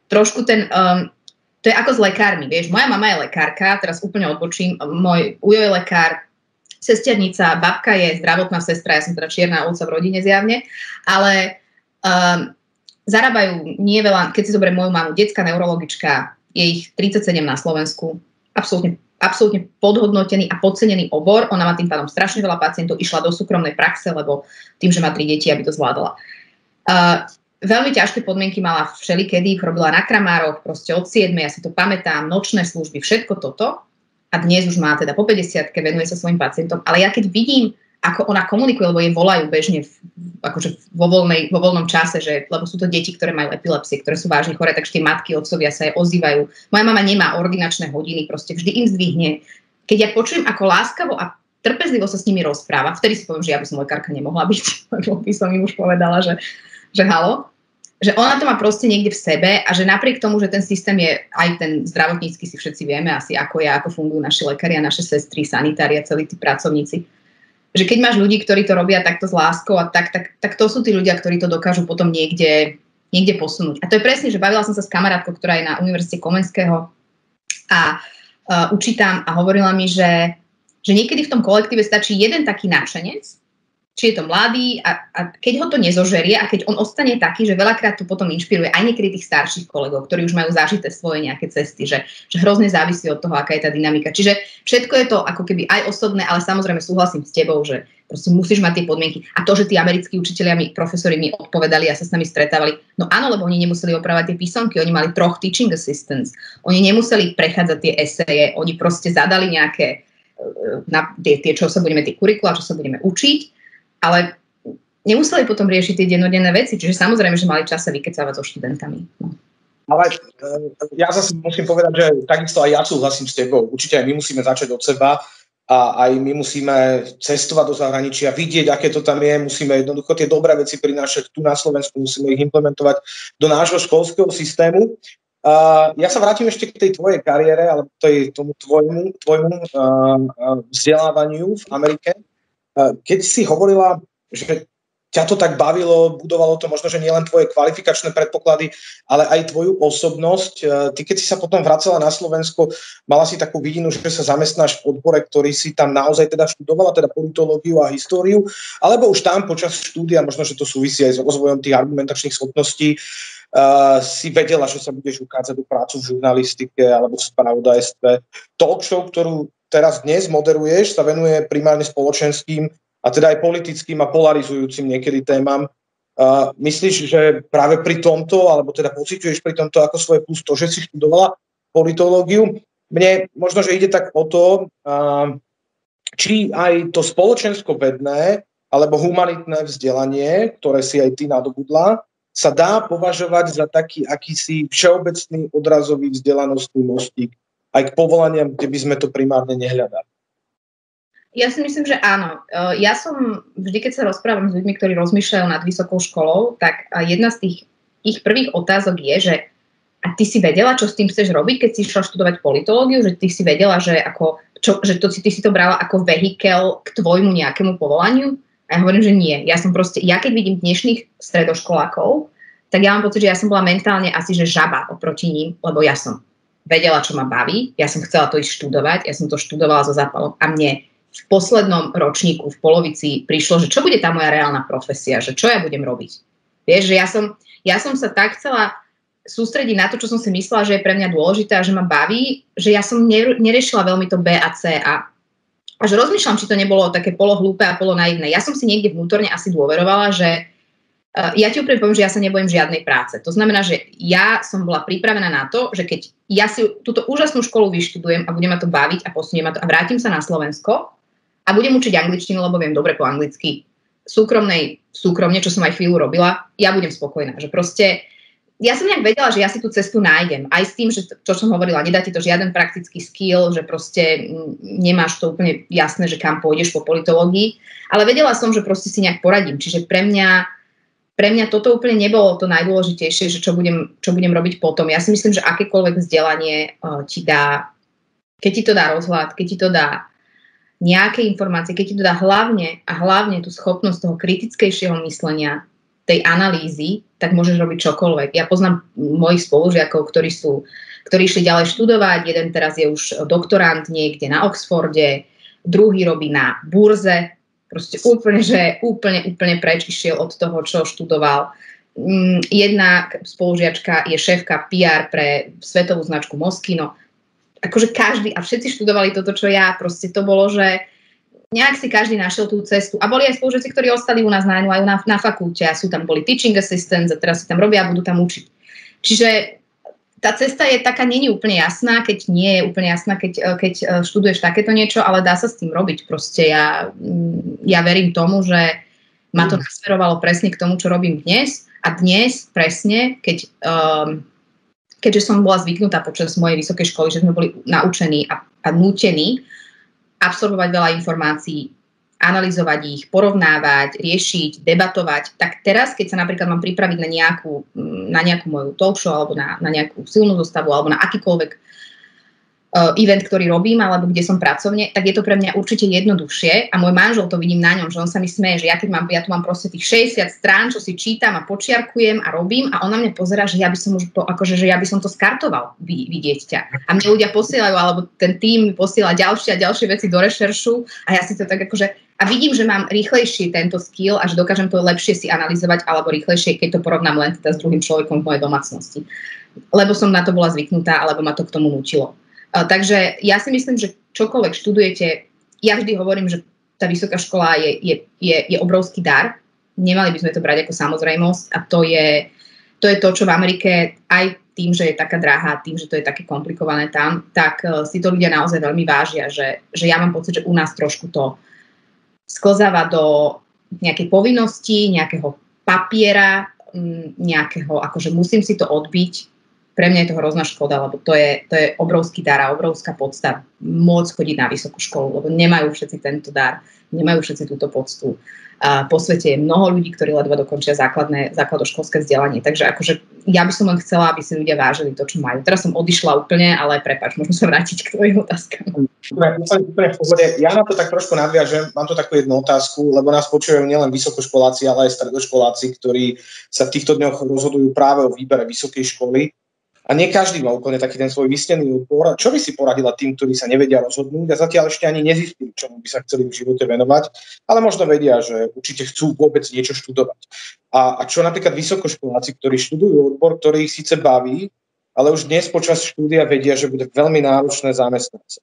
trošku ten, um, to je ako s lekármi, vieš, moja mama je lekárka, teraz úplne odbočím, môj ujo je lekár, sesternica, babka je zdravotná sestra, ja som teda čierna ovca v rodine zjavne, ale um, zarábajú nie veľa, keď si zoberiem moju mamu, detská neurologička, je ich 37 na Slovensku, absolútne absolútne podhodnotený a podcenený obor. Ona má tým pádom strašne veľa pacientov, išla do súkromnej praxe, lebo tým, že má tri deti, aby to zvládala. Uh, veľmi ťažké podmienky mala všelikedy, ich robila na kramároch, proste od 7, ja si to pamätám, nočné služby, všetko toto. A dnes už má teda po 50 venuje sa svojim pacientom. Ale ja keď vidím, ako ona komunikuje, lebo jej volajú bežne v, akože vo, voľnej, vo voľnom čase, že, lebo sú to deti, ktoré majú epilepsie, ktoré sú vážne chore, takže tie matky, otcovia sa jej ozývajú. Moja mama nemá ordinačné hodiny, proste vždy im zdvihne. Keď ja počujem, ako láskavo a trpezlivo sa s nimi rozpráva, vtedy si poviem, že ja by som lekárka nemohla byť, *laughs* lebo by som im už povedala, že, že halo že ona to má proste niekde v sebe a že napriek tomu, že ten systém je aj ten zdravotnícky si všetci vieme asi ako je, ako fungujú naši lekári a naše sestry, sanitári a celí tí pracovníci. Že keď máš ľudí, ktorí to robia takto s láskou a tak, tak, tak to sú tí ľudia, ktorí to dokážu potom niekde, niekde posunúť. A to je presne, že bavila som sa s kamarátkou, ktorá je na Univerzite Komenského a uh, učítam a hovorila mi, že, že niekedy v tom kolektíve stačí jeden taký náčenec, či je to mladý a, a keď ho to nezožerie a keď on ostane taký, že veľakrát to potom inšpiruje aj niekedy tých starších kolegov, ktorí už majú zažité svoje nejaké cesty, že, že hrozne závisí od toho, aká je tá dynamika. Čiže všetko je to ako keby aj osobné, ale samozrejme súhlasím s tebou, že proste musíš mať tie podmienky. A to, že tí americkí učiteľia mi, profesori mi odpovedali a sa s nami stretávali, no áno, lebo oni nemuseli opravať tie písomky, oni mali troch teaching assistants, oni nemuseli prechádzať tie eseje, oni proste zadali nejaké e, na tie, tie, čo sa budeme, tie kurikula, čo sa budeme učiť ale nemuseli potom riešiť tie dennodenné veci, čiže samozrejme, že mali čas sa vykecávať so študentami. No. Ale e, ja zase musím povedať, že takisto aj ja súhlasím s tebou. Určite aj my musíme začať od seba a aj my musíme cestovať do zahraničia, vidieť, aké to tam je, musíme jednoducho tie dobré veci prinášať tu na Slovensku, musíme ich implementovať do nášho školského systému. Uh, ja sa vrátim ešte k tej tvojej kariére, alebo tej, tomu tvojmu, tvojmu uh, vzdelávaniu v Amerike. Keď si hovorila, že ťa to tak bavilo, budovalo to možno, že nielen tvoje kvalifikačné predpoklady, ale aj tvoju osobnosť. E, ty, keď si sa potom vracala na Slovensko, mala si takú vidinu, že sa zamestnáš v odbore, ktorý si tam naozaj teda študovala, teda politológiu a históriu, alebo už tam počas štúdia, možno, že to súvisí aj s rozvojom tých argumentačných schopností, uh, si vedela, že sa budeš ukázať do prácu v žurnalistike alebo v spravodajstve. Talk show, ktorú teraz dnes moderuješ, sa venuje primárne spoločenským a teda aj politickým a polarizujúcim niekedy témam. Uh, myslíš, že práve pri tomto, alebo teda pociťuješ pri tomto ako svoje plus to, že si študovala politológiu, mne možno, že ide tak o to, či aj to spoločensko-vedné alebo humanitné vzdelanie, ktoré si aj ty nadobudla, sa dá považovať za taký akýsi všeobecný odrazový vzdelanostný mostík aj k povolaniam, kde by sme to primárne nehľadali. Ja si myslím, že áno. E, ja som vždy, keď sa rozprávam s ľuďmi, ktorí rozmýšľajú nad vysokou školou, tak jedna z tých ich prvých otázok je, že a ty si vedela, čo s tým chceš robiť, keď si išla študovať politológiu, že ty si vedela, že, ako, čo, že to, ty si to brala ako vehikel k tvojmu nejakému povolaniu? A ja hovorím, že nie. Ja som proste, ja keď vidím dnešných stredoškolákov, tak ja mám pocit, že ja som bola mentálne asi, že žaba oproti ním, lebo ja som vedela, čo ma baví, ja som chcela to ísť študovať, ja som to študovala so zápalom a mne v poslednom ročníku, v polovici prišlo, že čo bude tá moja reálna profesia, že čo ja budem robiť. Vieš, že ja som, ja som sa tak chcela sústrediť na to, čo som si myslela, že je pre mňa dôležité a že ma baví, že ja som neriešila veľmi to B a C a, a že rozmýšľam, či to nebolo také polohlúpe a polonaivné. Ja som si niekde vnútorne asi dôverovala, že ja ti poviem, že ja sa nebojím žiadnej práce. To znamená, že ja som bola pripravená na to, že keď ja si túto úžasnú školu vyštudujem a budem ma to baviť a posunie ma to a vrátim sa na Slovensko a budem učiť angličtinu, lebo viem dobre po anglicky, súkromnej, súkromne, čo som aj chvíľu robila, ja budem spokojná. Že proste ja som nejak vedela, že ja si tú cestu nájdem. Aj s tým, že to, čo som hovorila, nedá ti to žiaden praktický skill, že proste nemáš to úplne jasné, že kam pôjdeš po politológii. Ale vedela som, že proste si nejak poradím. Čiže pre mňa, pre mňa toto úplne nebolo to najdôležitejšie, že čo budem, čo budem robiť potom. Ja si myslím, že akékoľvek vzdelanie uh, ti dá, keď ti to dá rozhľad, keď ti to dá nejaké informácie, keď ti to dá hlavne a hlavne tú schopnosť toho kritickejšieho myslenia, tej analýzy, tak môžeš robiť čokoľvek. Ja poznám mojich spolužiakov, ktorí sú ktorí išli ďalej študovať, jeden teraz je už doktorant niekde na Oxforde, druhý robí na burze, proste úplne, že úplne, úplne preč išiel od toho, čo študoval. Mm, jedna spolužiačka je šéfka PR pre svetovú značku Moschino. Akože každý, a všetci študovali toto, čo ja, proste to bolo, že nejak si každý našiel tú cestu. A boli aj spolužiaci, ktorí ostali u nás na aj na, na fakulte a sú tam boli teaching assistants a teraz si tam robia a budú tam učiť. Čiže tá cesta je taká, není úplne jasná, keď nie je úplne jasná, keď, eh, keď eh, študuješ takéto niečo, ale dá sa s tým robiť. Proste ja, mm, ja verím tomu, že ma to mm. nasmerovalo presne k tomu, čo robím dnes. A dnes presne, keď, um, keďže som bola zvyknutá počas mojej vysokej školy, že sme boli naučení a, a nútení absorbovať veľa informácií, analyzovať ich, porovnávať, riešiť, debatovať, tak teraz, keď sa napríklad mám pripraviť na nejakú, na nejakú moju talk show alebo na, na nejakú silnú zostavu alebo na akýkoľvek event, ktorý robím, alebo kde som pracovne, tak je to pre mňa určite jednoduchšie a môj manžel to vidím na ňom, že on sa mi smeje, že ja keď mám, ja tu mám proste tých 60 strán, čo si čítam a počiarkujem a robím a on na mňa pozera, že ja by som už to, akože, že ja by som to skartoval vidieť ťa. A mne ľudia posielajú, alebo ten tým mi posiela ďalšie a ďalšie veci do rešeršu a ja si to tak akože a vidím, že mám rýchlejšie tento skill a že dokážem to lepšie si analyzovať alebo rýchlejšie, keď to porovnám len teda s druhým človekom v mojej domácnosti. Lebo som na to bola zvyknutá, alebo ma to k tomu nutilo. Takže ja si myslím, že čokoľvek študujete, ja vždy hovorím, že tá vysoká škola je, je, je, je obrovský dar. Nemali by sme to brať ako samozrejmosť a to je, to je to, čo v Amerike aj tým, že je taká drahá, tým, že to je také komplikované tam, tak uh, si to ľudia naozaj veľmi vážia, že, že ja mám pocit, že u nás trošku to sklzáva do nejakej povinnosti, nejakého papiera, nejakého, akože musím si to odbiť, pre mňa je to hrozná škoda, lebo to je, to je obrovský dar a obrovská podsta môcť chodiť na vysokú školu, lebo nemajú všetci tento dar, nemajú všetci túto poctu. A po svete je mnoho ľudí, ktorí ledva dokončia základné, základoškolské vzdelanie. Takže akože ja by som len chcela, aby si ľudia vážili to, čo majú. Teraz som odišla úplne, ale prepač, môžem sa vrátiť k tvojim otázkam. Ja na to tak trošku nadviažem, mám tu takú jednu otázku, lebo nás počúvajú nielen vysokoškoláci, ale aj stredoškoláci, ktorí sa v týchto dňoch rozhodujú práve o výbere vysokej školy a nie každý má úplne taký ten svoj vysnený odbor. Čo by si poradila tým, ktorí sa nevedia rozhodnúť a zatiaľ ešte ani nezistili, čomu by sa chceli v živote venovať, ale možno vedia, že určite chcú vôbec niečo študovať. A, a čo napríklad vysokoškoláci, ktorí študujú odbor, ktorý ich síce baví, ale už dnes počas štúdia vedia, že bude veľmi náročné zamestnance.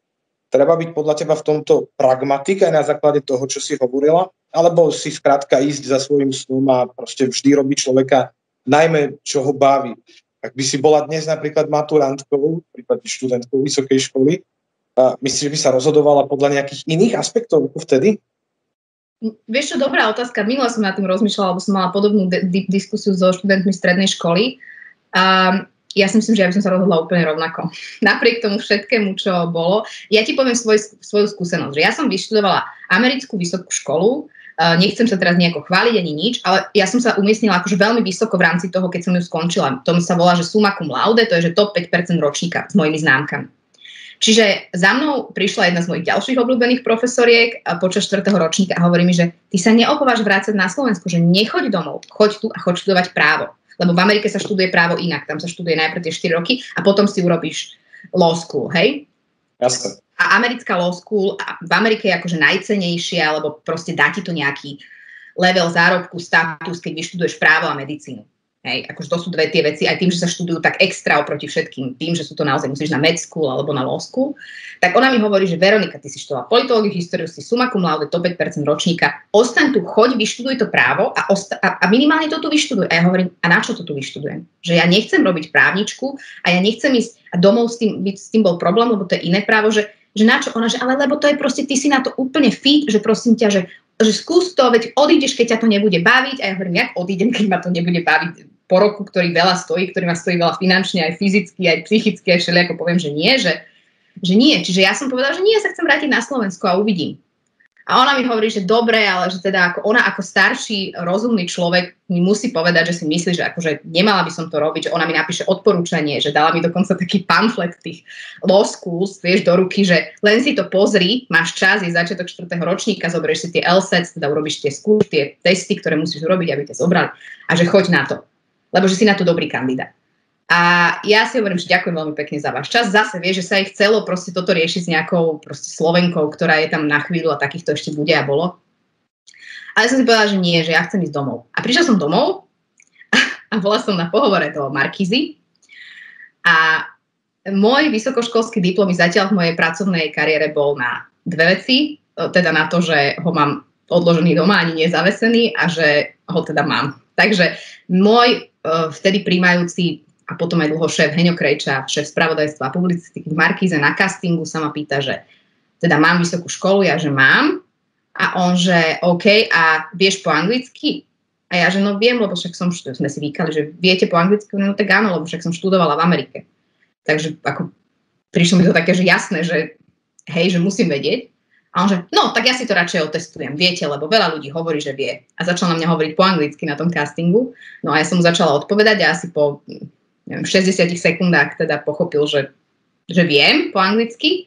Treba byť podľa teba v tomto pragmatik aj na základe toho, čo si hovorila, alebo si skrátka ísť za svojím snom a proste vždy robiť človeka najmä, čo ho baví ak by si bola dnes napríklad maturantkou, prípadne študentkou vysokej školy, a myslíš, že by sa rozhodovala podľa nejakých iných aspektov ako vtedy? Vieš čo, dobrá otázka. Minula som na tým rozmýšľala, lebo som mala podobnú di- diskusiu so študentmi strednej školy. A ja si myslím, že ja by som sa rozhodla úplne rovnako. *laughs* Napriek tomu všetkému, čo bolo. Ja ti poviem svoj, svoju skúsenosť, že ja som vyštudovala americkú vysokú školu, nechcem sa teraz nejako chváliť ani nič, ale ja som sa umiestnila akože veľmi vysoko v rámci toho, keď som ju skončila. Tomu sa volá, že summa cum laude, to je že top 5% ročníka s mojimi známkami. Čiže za mnou prišla jedna z mojich ďalších obľúbených profesoriek počas 4. ročníka a hovorí mi, že ty sa neopováš vrácať na Slovensku, že nechoď domov, choď tu a choď študovať právo. Lebo v Amerike sa študuje právo inak, tam sa študuje najprv tie 4 roky a potom si urobíš law school, hej? Jasne. A americká law school v Amerike je akože najcenejšia, alebo proste dá ti to nejaký level zárobku, status, keď vyštuduješ právo a medicínu. Hej, akože to sú dve tie veci, aj tým, že sa študujú tak extra oproti všetkým, tým, že sú to naozaj musíš na med school alebo na law school, tak ona mi hovorí, že Veronika, ty si študovala politológiu, históriu, si suma cum laude, to 5% ročníka, ostaň tu, choď, vyštuduj to právo a, osta- a, a minimálne to tu vyštuduj. A ja hovorím, a na čo to tu vyštudujem? Že ja nechcem robiť právničku a ja nechcem ísť a domov s tým, s tým bol problém, lebo to je iné právo, že že na čo? Ona, že ale lebo to je proste, ty si na to úplne fit, že prosím ťa, že, že skús to, veď odídeš, keď ťa to nebude baviť. A ja hovorím, jak odídem, keď ma to nebude baviť po roku, ktorý veľa stojí, ktorý ma stojí veľa finančne, aj fyzicky, aj psychicky, aj všelijako poviem, že nie, že, že nie. Čiže ja som povedala, že nie, sa chcem vrátiť na Slovensko a uvidím. A ona mi hovorí, že dobre, ale že teda ako ona ako starší, rozumný človek mi musí povedať, že si myslí, že akože nemala by som to robiť, že ona mi napíše odporúčanie, že dala mi dokonca taký pamflet tých law schools, vieš, do ruky, že len si to pozri, máš čas, je začiatok 4. ročníka, zoberieš si tie LSETs, teda urobíš tie skúšky, tie testy, ktoré musíš urobiť, aby ťa zobrali a že choď na to lebo že si na to dobrý kandidát. A ja si hovorím, že ďakujem veľmi pekne za váš čas. Zase vie, že sa ich chcelo proste toto riešiť s nejakou proste Slovenkou, ktorá je tam na chvíľu a takýchto ešte bude a bolo. Ale som si povedala, že nie, že ja chcem ísť domov. A prišla som domov *laughs* a bola som na pohovore do Markízy a môj vysokoškolský diplom zatiaľ v mojej pracovnej kariére bol na dve veci, teda na to, že ho mám odložený doma, ani nezavesený a že ho teda mám. Takže môj uh, vtedy príjmajúci a potom aj dlho šéf Heňo Krejča, šéf spravodajstva a publicistiky v Markíze na castingu sa ma pýta, že teda mám vysokú školu, ja že mám. A on, že OK, a vieš po anglicky? A ja, že no viem, lebo však som, sme si vykali, že viete po anglicky? No tak áno, lebo však som študovala v Amerike. Takže ako prišlo mi to také, že jasné, že hej, že musím vedieť. A on že, no, tak ja si to radšej otestujem, viete, lebo veľa ľudí hovorí, že vie. A začal na mňa hovoriť po anglicky na tom castingu. No a ja som mu začala odpovedať a asi po neviem, 60 sekundách teda pochopil, že, že viem po anglicky.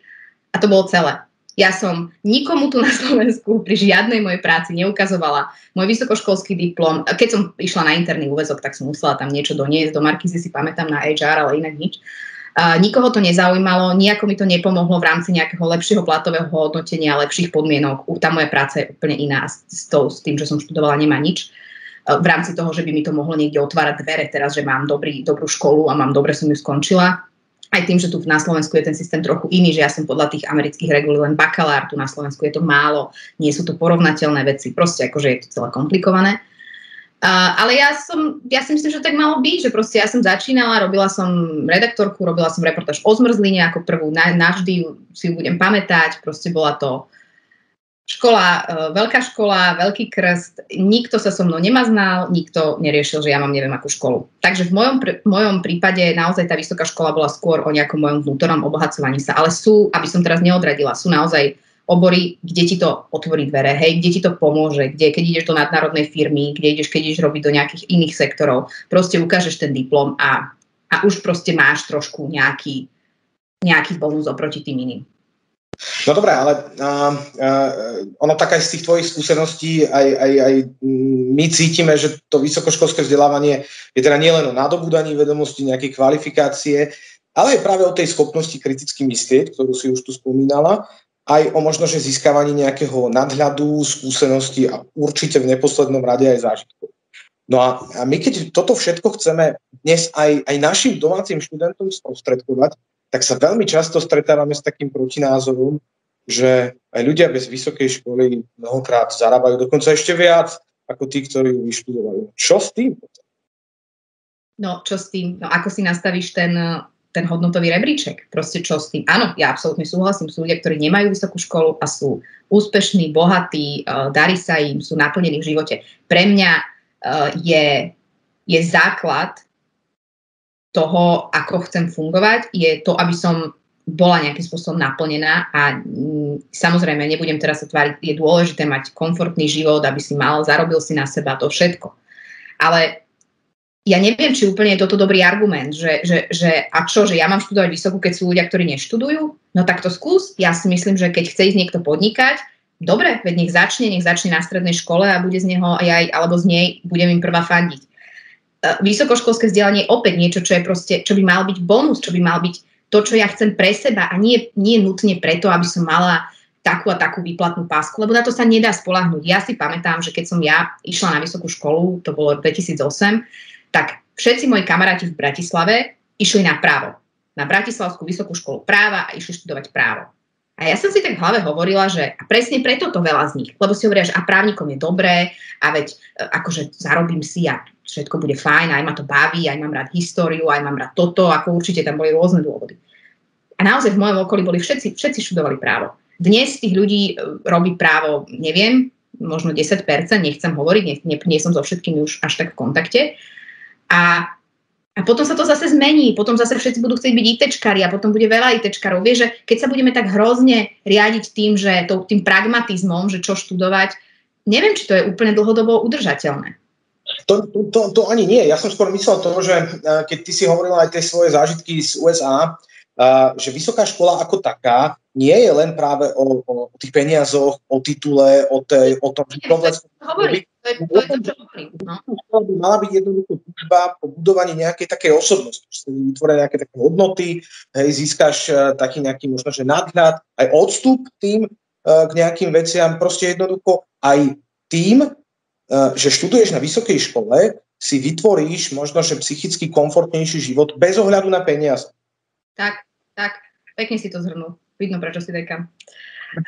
A to bolo celé. Ja som nikomu tu na Slovensku pri žiadnej mojej práci neukazovala môj vysokoškolský diplom. Keď som išla na interný úvezok, tak som musela tam niečo doniesť. Do Markizy si pamätám na HR, ale inak nič. Uh, nikoho to nezaujímalo, nejako mi to nepomohlo v rámci nejakého lepšieho platového hodnotenia, lepších podmienok. Tá moja práca je úplne iná s, s, s tým, že som študovala, nemá nič. Uh, v rámci toho, že by mi to mohlo niekde otvárať dvere teraz, že mám dobrý, dobrú školu a mám dobre som ju skončila. Aj tým, že tu na Slovensku je ten systém trochu iný, že ja som podľa tých amerických regulí len bakalár, tu na Slovensku je to málo, nie sú to porovnateľné veci, proste akože je to celé komplikované. Uh, ale ja som, ja si myslím, že tak malo byť, že proste ja som začínala, robila som redaktorku, robila som reportáž o zmrzline ako prvú, na, navždy si ju budem pamätať, proste bola to škola, uh, veľká škola, veľký krst, nikto sa so mnou nemaznal, nikto neriešil, že ja mám neviem akú školu. Takže v mojom, v mojom prípade naozaj tá vysoká škola bola skôr o nejakom mojom vnútornom obohacovaní sa, ale sú, aby som teraz neodradila, sú naozaj obory, kde ti to otvorí dvere, hej, kde ti to pomôže, kde keď ideš do nadnárodnej firmy, kde ideš, keď ideš robiť do nejakých iných sektorov, proste ukážeš ten diplom a, a už proste máš trošku nejaký, nejaký bonus oproti tým iným. No dobré, ale uh, uh, ono tak aj z tých tvojich skúseností aj, aj, aj my cítime, že to vysokoškolské vzdelávanie je teda nielen o nadobúdaní vedomosti, nejaké kvalifikácie, ale aj práve o tej schopnosti kriticky myslieť, ktorú si už tu spomínala aj o možno, že získavaní nejakého nadhľadu, skúsenosti a určite v neposlednom rade aj zážitkov. No a, a my keď toto všetko chceme dnes aj, aj našim domácim študentom sprostredkovať, tak sa veľmi často stretávame s takým protinázorom, že aj ľudia bez vysokej školy mnohokrát zarábajú dokonca ešte viac ako tí, ktorí ju vyštudovali. Čo s tým? No čo s tým? No ako si nastavíš ten, ten hodnotový rebríček? Proste čo s tým? Áno, ja absolútne súhlasím. Sú ľudia, ktorí nemajú vysokú školu a sú úspešní, bohatí, uh, darí sa im, sú naplnení v živote. Pre mňa uh, je, je základ toho, ako chcem fungovať, je to, aby som bola nejakým spôsobom naplnená a m, samozrejme nebudem teraz sa tváriť, je dôležité mať komfortný život, aby si mal, zarobil si na seba to všetko. Ale ja neviem, či úplne je toto dobrý argument, že, že, že a čo, že ja mám študovať vysokú, keď sú ľudia, ktorí neštudujú? No tak to skús. Ja si myslím, že keď chce ísť niekto podnikať, dobre, veď nech začne, nech začne na strednej škole a bude z neho aj, alebo z nej, budem im prvá fandiť. E, vysokoškolské vzdelanie je opäť niečo, čo je proste, čo by mal byť bonus, čo by mal byť to, čo ja chcem pre seba a nie, nie nutne preto, aby som mala takú a takú výplatnú pásku, lebo na to sa nedá spolahnuť. Ja si pamätám, že keď som ja išla na vysokú školu, to bolo 2008, tak všetci moji kamaráti v Bratislave išli na právo. Na Bratislavskú vysokú školu práva a išli študovať právo. A ja som si tak v hlave hovorila, že presne preto to veľa z nich, lebo si hovoria, že a právnikom je dobré a veď e, akože zarobím si a všetko bude fajn, aj ma to baví, aj mám rád históriu, aj mám rád toto, ako určite tam boli rôzne dôvody. A naozaj v mojom okolí boli všetci, všetci študovali právo. Dnes tých ľudí e, robí právo, neviem, možno 10%, nechcem hovoriť, nie, nie, nie som so všetkými už až tak v kontakte. A a potom sa to zase zmení, potom zase všetci budú chcieť byť ITčkári a potom bude veľa ITčkárov. Vieš, že keď sa budeme tak hrozne riadiť tým, že tým pragmatizmom, že čo študovať, neviem, či to je úplne dlhodobo udržateľné. To, to, to ani nie. Ja som skôr myslel to, že eh, keď ty si hovorila aj tie svoje zážitky z USA, že vysoká škola ako taká nie je len práve o, o, o tých peniazoch, o titule, o, tej, o tom, že problém... No. by mala byť jednoducho túžba po budovaní nejakej takej osobnosti, že vytvoria nejaké také hodnoty, hej, získaš uh, taký nejaký možno, že nadhľad, aj odstup tým uh, k nejakým veciam, proste jednoducho aj tým, uh, že študuješ na vysokej škole, si vytvoríš možno, že psychicky komfortnejší život bez ohľadu na peniaze. Tak, tak, pekne si to zhrnul. Vidno, prečo si dekam.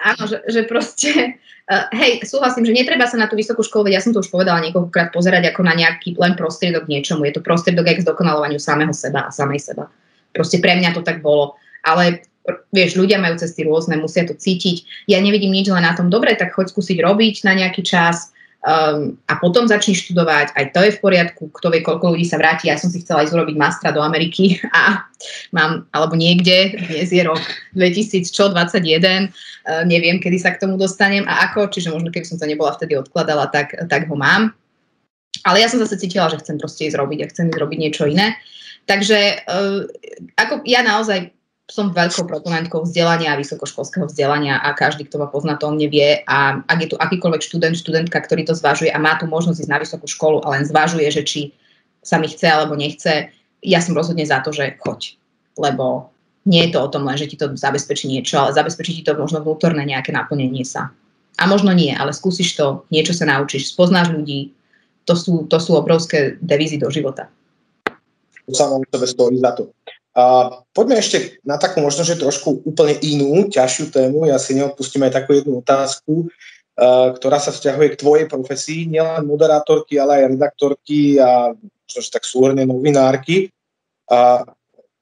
Áno, že, že proste, uh, *laughs* hej, súhlasím, že netreba sa na tú vysokú školu, veď ja som to už povedala niekoľkokrát, pozerať ako na nejaký len prostriedok niečomu. Je to prostriedok aj k zdokonalovaniu samého seba a samej seba. Proste pre mňa to tak bolo. Ale vieš, ľudia majú cesty rôzne, musia to cítiť. Ja nevidím nič len na tom, dobre, tak choď skúsiť robiť na nejaký čas, um, a potom začni študovať, aj to je v poriadku, kto vie, koľko ľudí sa vráti. Ja som si chcela ísť urobiť mastra do Ameriky *laughs* a mám, alebo niekde, dnes je rok 2021, uh, neviem, kedy sa k tomu dostanem a ako, čiže možno keby som to nebola vtedy odkladala, tak, tak ho mám. Ale ja som zase cítila, že chcem proste ísť robiť a chcem ísť robiť niečo iné. Takže uh, ako ja naozaj som veľkou proponentkou vzdelania vysokoškolského vzdelania a každý, kto ma pozná, to on nevie. A ak je tu akýkoľvek študent, študentka, ktorý to zvažuje a má tu možnosť ísť na vysokú školu a len zvažuje, že či sa mi chce alebo nechce, ja som rozhodne za to, že choď. Lebo nie je to o tom len, že ti to zabezpečí niečo, ale zabezpečí ti to možno vnútorné nejaké naplnenie sa. A možno nie, ale skúsiš to, niečo sa naučíš, spoznáš ľudí. To sú, to sú obrovské devízy do života. Samo sebe stojí za to. A poďme ešte na takú možno, že trošku úplne inú, ťažšiu tému. Ja si neodpustím aj takú jednu otázku, uh, ktorá sa vzťahuje k tvojej profesii, nielen moderátorky, ale aj redaktorky a možno, tak súhrne novinárky. A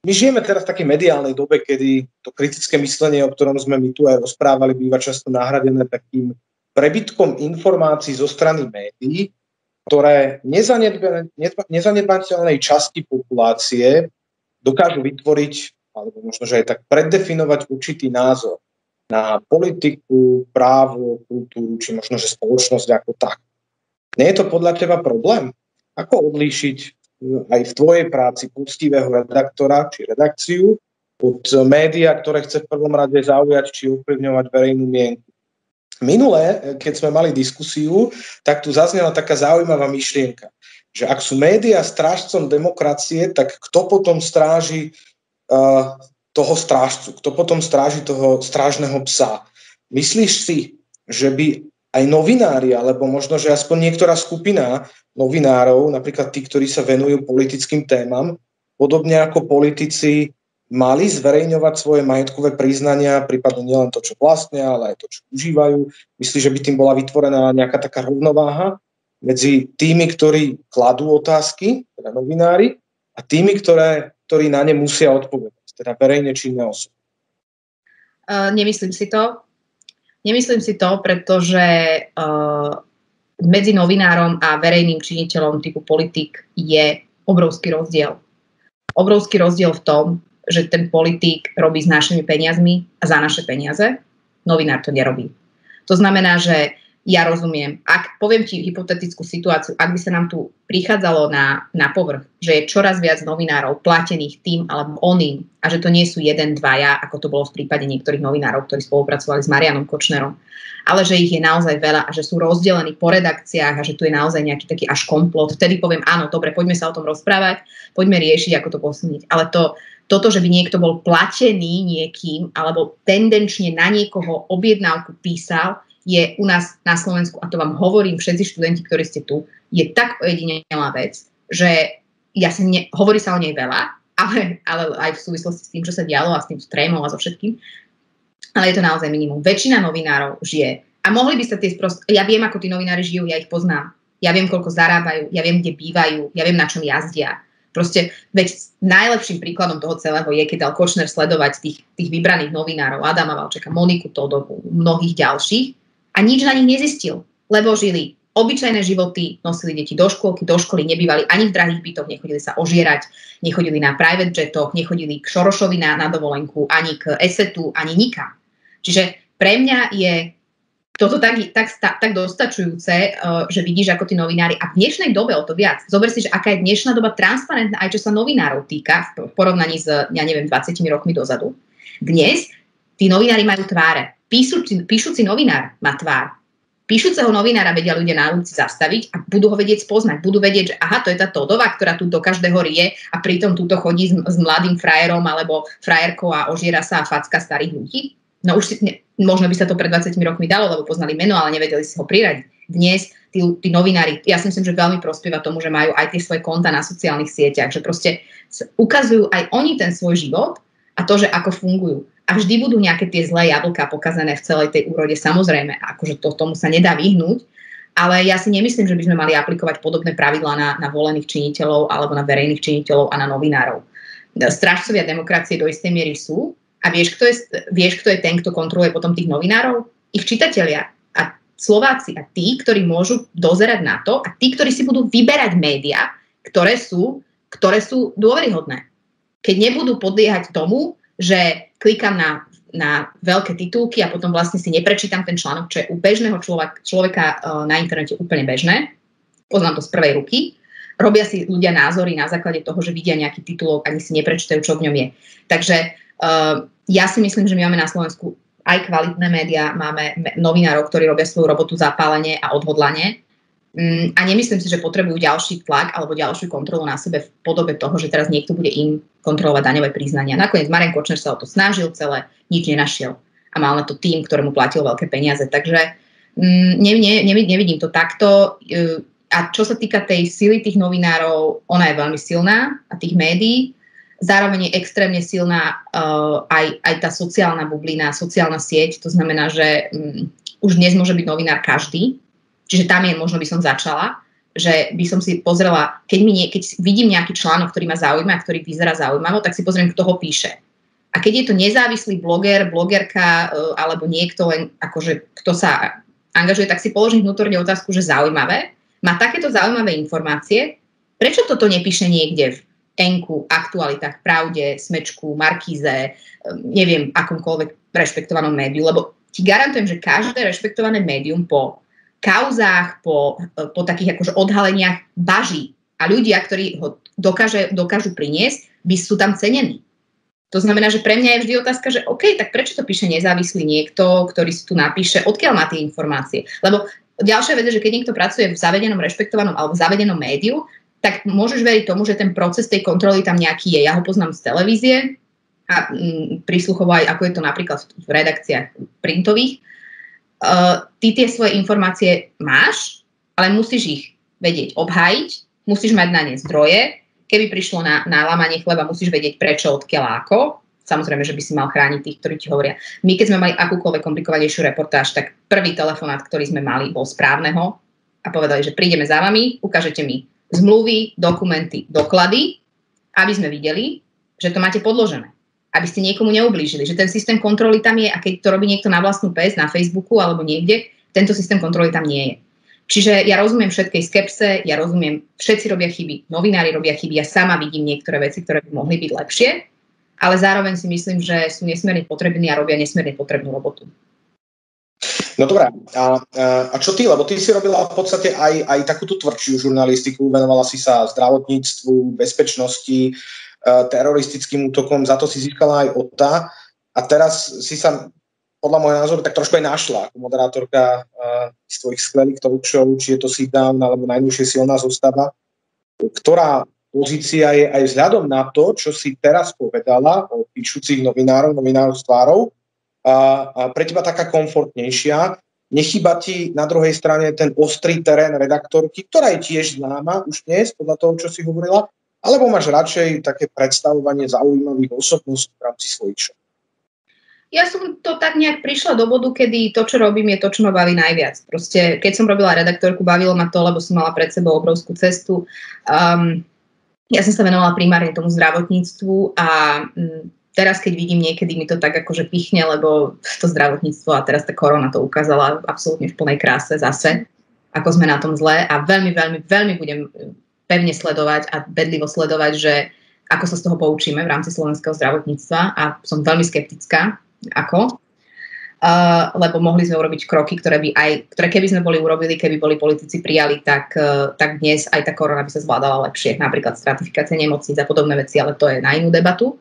my žijeme teraz v takej mediálnej dobe, kedy to kritické myslenie, o ktorom sme my tu aj rozprávali, býva často nahradené takým prebytkom informácií zo strany médií, ktoré nezanedbateľnej časti populácie dokážu vytvoriť, alebo možno, že aj tak preddefinovať určitý názor na politiku, právo, kultúru, či možno, že spoločnosť ako tak. Nie je to podľa teba problém? Ako odlíšiť eh, aj v tvojej práci poctivého redaktora či redakciu od média, ktoré chce v prvom rade zaujať či ovplyvňovať verejnú mienku? Minule, eh, keď sme mali diskusiu, tak tu zaznela taká zaujímavá myšlienka že ak sú médiá strážcom demokracie, tak kto potom stráži uh, toho strážcu, kto potom stráži toho strážneho psa. Myslíš si, že by aj novinári, alebo možno, že aspoň niektorá skupina novinárov, napríklad tí, ktorí sa venujú politickým témam, podobne ako politici, mali zverejňovať svoje majetkové priznania, prípadne nielen to, čo vlastnia, ale aj to, čo užívajú. Myslíš, že by tým bola vytvorená nejaká taká rovnováha? Medzi tými, ktorí kladú otázky, teda novinári, a tými, ktoré, ktorí na ne musia odpovedať, teda verejne činné osoby? Uh, nemyslím si to. Nemyslím si to, pretože uh, medzi novinárom a verejným činiteľom typu politik je obrovský rozdiel. Obrovský rozdiel v tom, že ten politik robí s našimi peniazmi a za naše peniaze. Novinár to nerobí. To znamená, že ja rozumiem, ak poviem ti hypotetickú situáciu, ak by sa nám tu prichádzalo na, na povrch, že je čoraz viac novinárov platených tým alebo oným a že to nie sú jeden, dvaja, ako to bolo v prípade niektorých novinárov, ktorí spolupracovali s Marianom Kočnerom, ale že ich je naozaj veľa a že sú rozdelení po redakciách a že tu je naozaj nejaký taký až komplot, vtedy poviem áno, dobre, poďme sa o tom rozprávať, poďme riešiť, ako to posuniť. Ale to, toto, že by niekto bol platený niekým alebo tendenčne na niekoho objednávku písal, je u nás na Slovensku, a to vám hovorím všetci študenti, ktorí ste tu, je tak ojedinelá vec, že ja si ne, hovorí sa o nej veľa, ale, ale aj v súvislosti s tým, čo sa dialo a s tým trémom a so všetkým. Ale je to naozaj minimum. Väčšina novinárov žije. A mohli by sa tie sprost... Ja viem, ako tí novinári žijú, ja ich poznám. Ja viem, koľko zarábajú, ja viem, kde bývajú, ja viem, na čom jazdia. Proste, veď najlepším príkladom toho celého je, keď dal Kočner sledovať tých, tých vybraných novinárov, Adama Valčeka, Moniku Todovu, mnohých ďalších, a nič na nich nezistil, lebo žili obyčajné životy, nosili deti do škôlky, do školy, nebývali ani v drahých bytoch, nechodili sa ožierať, nechodili na private jetoch, nechodili k Šorošovi na, na dovolenku, ani k Esetu, ani nikam. Čiže pre mňa je toto tak, tak, tak dostačujúce, uh, že vidíš, ako tí novinári, a v dnešnej dobe o to viac, zober si, že aká je dnešná doba transparentná, aj čo sa novinárov týka, v porovnaní s, ja neviem, 20 rokmi dozadu. Dnes tí novinári majú tváre píšuci, píšuci novinár má tvár. Píšuceho novinára vedia ľudia na ulici zastaviť a budú ho vedieť spoznať. Budú vedieť, že aha, to je tá Todová, ktorá tu do každého rie a pritom túto chodí s, s mladým frajerom alebo frajerkou a ožiera sa a facka starých ľudí. No už si, ne, možno by sa to pred 20 rokmi dalo, lebo poznali meno, ale nevedeli si ho priradiť. Dnes tí, tí novinári, ja si myslím, že veľmi prospieva tomu, že majú aj tie svoje konta na sociálnych sieťach, že proste ukazujú aj oni ten svoj život a to, že ako fungujú a vždy budú nejaké tie zlé jablka pokazané v celej tej úrode, samozrejme, akože to, tomu sa nedá vyhnúť, ale ja si nemyslím, že by sme mali aplikovať podobné pravidlá na, na volených činiteľov alebo na verejných činiteľov a na novinárov. Strážcovia demokracie do istej miery sú a vieš kto, je, vieš, kto je ten, kto kontroluje potom tých novinárov? Ich čitatelia a Slováci a tí, ktorí môžu dozerať na to a tí, ktorí si budú vyberať médiá, ktoré sú, ktoré sú dôveryhodné. Keď nebudú podliehať tomu, že klikám na, na veľké titulky a potom vlastne si neprečítam ten článok, čo je u bežného človeka, človeka uh, na internete úplne bežné. Poznám to z prvej ruky. Robia si ľudia názory na základe toho, že vidia nejaký titulok, ani si neprečítajú, čo v ňom je. Takže uh, ja si myslím, že my máme na Slovensku aj kvalitné médiá, máme novinárov, ktorí robia svoju robotu zapálenie a odhodlanie a nemyslím si, že potrebujú ďalší tlak alebo ďalšiu kontrolu na sebe v podobe toho, že teraz niekto bude im kontrolovať daňové priznania. Nakoniec Marek Kočner sa o to snažil celé, nič nenašiel. A mal na to tým, ktorému platil veľké peniaze. Takže mm, ne, ne, ne, nevidím to takto. A čo sa týka tej sily tých novinárov, ona je veľmi silná a tých médií. Zároveň je extrémne silná uh, aj, aj tá sociálna bublina, sociálna sieť. To znamená, že um, už dnes môže byť novinár každý, Čiže tam je možno by som začala, že by som si pozrela, keď, mi nie, keď vidím nejaký článok, ktorý ma zaujíma a ktorý vyzerá zaujímavo, tak si pozriem, kto ho píše. A keď je to nezávislý bloger, blogerka e, alebo niekto len, akože, kto sa angažuje, tak si položím vnútorne otázku, že zaujímavé. Má takéto zaujímavé informácie, prečo toto nepíše niekde v Enku, aktualitách, pravde, smečku, markíze, e, neviem, akomkoľvek rešpektovanom médiu, lebo ti garantujem, že každé rešpektované médium po kauzách, po, po takých akože odhaleniach baží. A ľudia, ktorí ho dokáže, dokážu priniesť, by sú tam cenení. To znamená, že pre mňa je vždy otázka, že OK, tak prečo to píše nezávislý niekto, ktorý si tu napíše, odkiaľ má tie informácie. Lebo ďalšia vec je, že keď niekto pracuje v zavedenom, rešpektovanom alebo v zavedenom médiu, tak môžeš veriť tomu, že ten proces tej kontroly tam nejaký je. Ja ho poznám z televízie a mm, prísluchovo aj ako je to napríklad v redakciách printových, uh, ty tie svoje informácie máš, ale musíš ich vedieť obhájiť, musíš mať na ne zdroje, keby prišlo na, na lamanie chleba, musíš vedieť prečo, odkiaľ ako. Samozrejme, že by si mal chrániť tých, ktorí ti hovoria. My, keď sme mali akúkoľvek komplikovanejšiu reportáž, tak prvý telefonát, ktorý sme mali, bol správneho a povedali, že prídeme za vami, ukážete mi zmluvy, dokumenty, doklady aby sme videli, že to máte podložené. Aby ste niekomu neublížili, že ten systém kontroly tam je a keď to robí niekto na vlastnú pes na Facebooku alebo niekde, tento systém kontroly tam nie je. Čiže ja rozumiem všetkej skepse, ja rozumiem, všetci robia chyby, novinári robia chyby, ja sama vidím niektoré veci, ktoré by mohli byť lepšie, ale zároveň si myslím, že sú nesmierne potrební a robia nesmierne potrebnú robotu. No dobré, a, a čo ty? Lebo ty si robila v podstate aj, aj takúto tvrdšiu žurnalistiku, venovala si sa zdravotníctvu, bezpečnosti, teroristickým útokom, za to si získala aj OTA a teraz si sa podľa môjho názoru tak trošku aj našla ako moderátorka uh, z tvojich skvelých talk či je to sit down alebo najnovšie silná zostava, ktorá pozícia je aj vzhľadom na to, čo si teraz povedala o píšucich novinárov, novinárov s a, a pre teba taká komfortnejšia. Nechýba ti na druhej strane ten ostrý terén redaktorky, ktorá je tiež známa už dnes, podľa toho, čo si hovorila, alebo máš radšej také predstavovanie zaujímavých osobností v rámci svojich show? ja som to tak nejak prišla do bodu, kedy to, čo robím, je to, čo ma baví najviac. Proste, keď som robila redaktorku, bavilo ma to, lebo som mala pred sebou obrovskú cestu. Um, ja som sa venovala primárne tomu zdravotníctvu a um, teraz, keď vidím niekedy, mi to tak akože pichne, lebo to zdravotníctvo a teraz tá korona to ukázala absolútne v plnej kráse zase, ako sme na tom zle a veľmi, veľmi, veľmi budem pevne sledovať a bedlivo sledovať, že ako sa z toho poučíme v rámci slovenského zdravotníctva a som veľmi skeptická, ako. Uh, lebo mohli sme urobiť kroky, ktoré by aj, ktoré keby sme boli urobili, keby boli politici prijali, tak, uh, tak dnes aj tá korona by sa zvládala lepšie. Napríklad stratifikácia nemocníc a podobné veci, ale to je na inú debatu.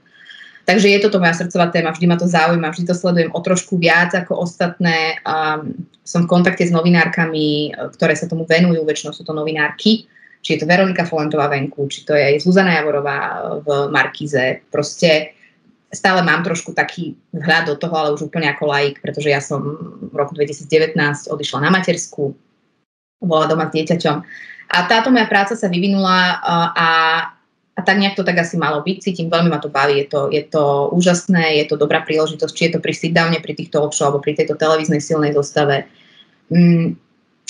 Takže je toto moja srdcová téma, vždy ma to zaujíma, vždy to sledujem o trošku viac ako ostatné. Um, som v kontakte s novinárkami, ktoré sa tomu venujú, väčšinou sú to novinárky, či je to Veronika Folentová venku, či to je Zuzana Javorová v Markize. Proste stále mám trošku taký vhľad do toho, ale už úplne ako laik, pretože ja som v roku 2019 odišla na matersku, bola doma s dieťaťom. A táto moja práca sa vyvinula a, a tak nejak to tak asi malo byť. Cítim, veľmi ma to baví, je to, je to úžasné, je to dobrá príležitosť, či je to pri sit-downe, pri týchto talk alebo pri tejto televíznej silnej zostave. Mm,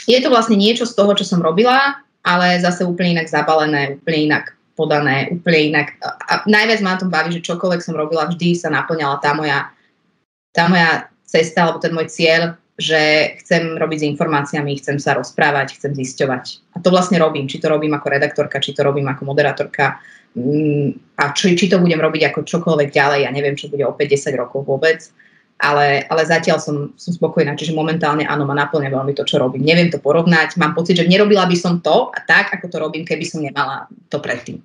je to vlastne niečo z toho, čo som robila, ale zase úplne inak zabalené, úplne inak podané úplne inak. A najviac ma na tom baví, že čokoľvek som robila, vždy sa naplňala tá moja, tá moja cesta, alebo ten môj cieľ, že chcem robiť s informáciami, chcem sa rozprávať, chcem zisťovať. A to vlastne robím. Či to robím ako redaktorka, či to robím ako moderátorka. Mm, a či, či to budem robiť ako čokoľvek ďalej, ja neviem, čo bude o 5-10 rokov vôbec. Ale, ale zatiaľ som, som spokojná, čiže momentálne áno, ma naplňa veľmi to, čo robím. Neviem to porovnať, mám pocit, že nerobila by som to a tak, ako to robím, keby som nemala to predtým.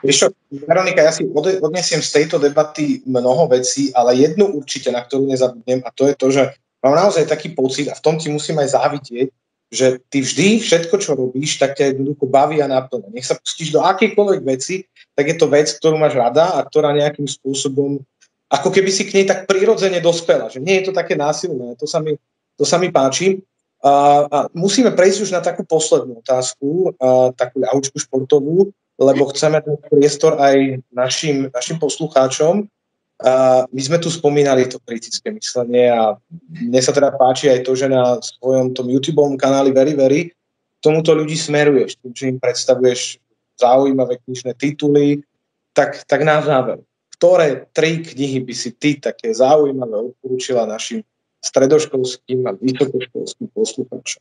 Vieš čo, Veronika, ja si odnesiem z tejto debaty mnoho vecí, ale jednu určite, na ktorú nezabudnem, a to je to, že mám naozaj taký pocit, a v tom ti musím aj závidieť, že ty vždy všetko, čo robíš, tak ťa jednoducho baví a naplňa. Nech sa pustíš do akejkoľvek veci, tak je to vec, ktorú máš rada a ktorá nejakým spôsobom ako keby si k nej tak prirodzene dospela, že nie je to také násilné, to sa mi, to sa mi páči. A, a musíme prejsť už na takú poslednú otázku, a, takú aučku športovú, lebo chceme ten priestor aj našim, našim poslucháčom. A my sme tu spomínali to kritické myslenie a mne sa teda páči aj to, že na svojom tom YouTube kanáli Very Very tomuto ľudí smeruješ, tým, že im predstavuješ zaujímavé knižné tituly, tak, tak na záver ktoré tri knihy by si ty také zaujímavé odporúčila našim stredoškolským a vysokoškolským poslucháčom?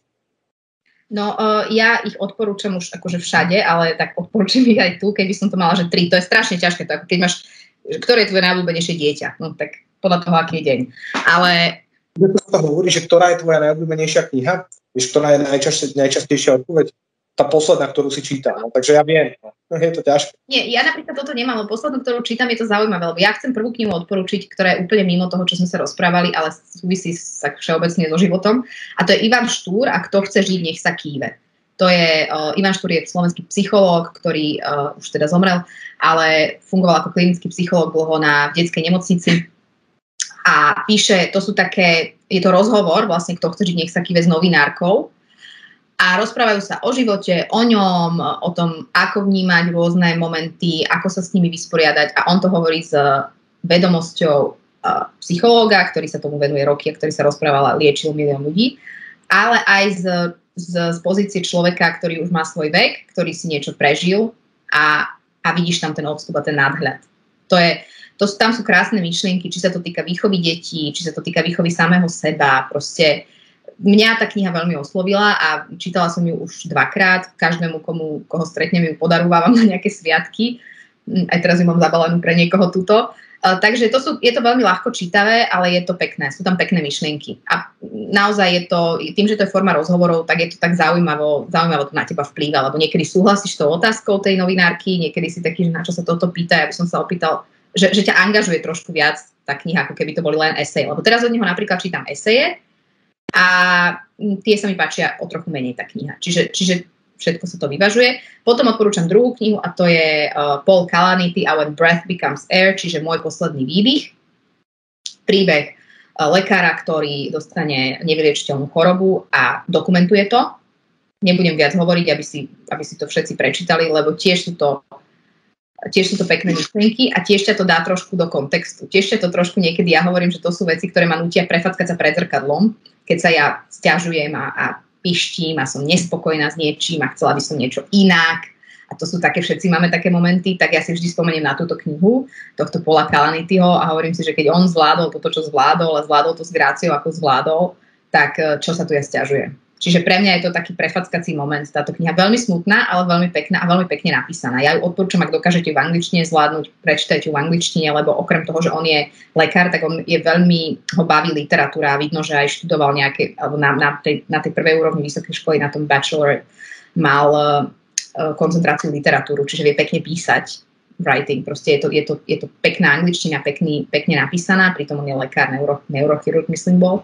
No, uh, ja ich odporúčam už akože všade, ale tak odporúčam ich aj tu, keby som to mala, že tri. To je strašne ťažké, to ako keď máš, ktoré je tvoje najobľúbenejšie dieťa. No tak podľa toho, aký je deň. Ale... To hovorí, že ktorá je tvoja najobľúbenejšia kniha? Vieš, ktorá je najčastejšia odpoveď? Tá posledná, ktorú si čítal. No, takže ja viem, no, je to ťažké. Nie, ja napríklad toto nemám, poslednú, ktorú čítam, je to zaujímavé, lebo ja chcem prvú knihu odporúčiť, ktorá je úplne mimo toho, čo sme sa rozprávali, ale súvisí sa všeobecne so životom. A to je Ivan Štúr a kto chce žiť, nech sa kýve. To je, uh, Ivan Štúr je slovenský psychológ, ktorý uh, už teda zomrel, ale fungoval ako klinický psychológ dlho na detskej nemocnici a píše, to sú také, je to rozhovor, vlastne kto chce žiť, nech sa kýve s novinárkou a rozprávajú sa o živote, o ňom, o tom, ako vnímať rôzne momenty, ako sa s nimi vysporiadať. A on to hovorí s vedomosťou uh, psychológa, ktorý sa tomu venuje roky a ktorý sa rozprával a liečil milión ľudí, ale aj z, z, z pozície človeka, ktorý už má svoj vek, ktorý si niečo prežil a, a vidíš tam ten odstup a ten nadhľad. To je, to, tam sú krásne myšlienky, či sa to týka výchovy detí, či sa to týka výchovy samého seba, proste mňa tá kniha veľmi oslovila a čítala som ju už dvakrát. Každému, komu, koho stretnem, ju podarúvam na nejaké sviatky. Hm, aj teraz ju mám zabalenú pre niekoho túto. Takže to sú, je to veľmi ľahko čítavé, ale je to pekné. Sú tam pekné myšlienky. A naozaj je to, tým, že to je forma rozhovorov, tak je to tak zaujímavo, zaujímavo to na teba vplýva, lebo niekedy súhlasíš s tou otázkou tej novinárky, niekedy si taký, že na čo sa toto pýta, ja by som sa opýtal, že, že ťa angažuje trošku viac tá kniha, ako keby to boli len eseje. Lebo teraz od neho napríklad čítam eseje, a tie sa mi páčia o trochu menej tá kniha. Čiže, čiže všetko sa to vyvažuje. Potom odporúčam druhú knihu a to je uh, Paul Calamity a When Breath Becomes Air, čiže môj posledný výdych. Príbeh uh, lekára, ktorý dostane nevyliečiteľnú chorobu a dokumentuje to. Nebudem viac hovoriť, aby si, aby si to všetci prečítali, lebo tiež sú to tiež sú to pekné myšlienky a tiež ťa to dá trošku do kontextu. Tiež ťa to trošku niekedy, ja hovorím, že to sú veci, ktoré ma nutia prefackať sa pred zrkadlom, keď sa ja stiažujem a, a pištím a som nespokojná s niečím a chcela by som niečo inak. A to sú také, všetci máme také momenty, tak ja si vždy spomeniem na túto knihu, tohto Paula Kalanityho a hovorím si, že keď on zvládol toto, čo zvládol a zvládol to s gráciou, ako zvládol, tak eh, čo sa tu ja stiažujem. Čiže pre mňa je to taký prefackací moment, táto kniha. Veľmi smutná, ale veľmi pekná a veľmi pekne napísaná. Ja ju odporúčam, ak dokážete v angličtine zvládnuť, prečítajte ju v angličtine, lebo okrem toho, že on je lekár, tak on je veľmi, ho baví literatúra vidno, že aj študoval nejaké, alebo na, na, tej, na tej prvej úrovni vysokej školy, na tom bachelor mal uh, koncentráciu literatúru, čiže vie pekne písať writing. Proste je to, je to, je to pekná angličtina, pekný, pekne napísaná, pritom on je lekár, neuro, neurochirurg, myslím bol.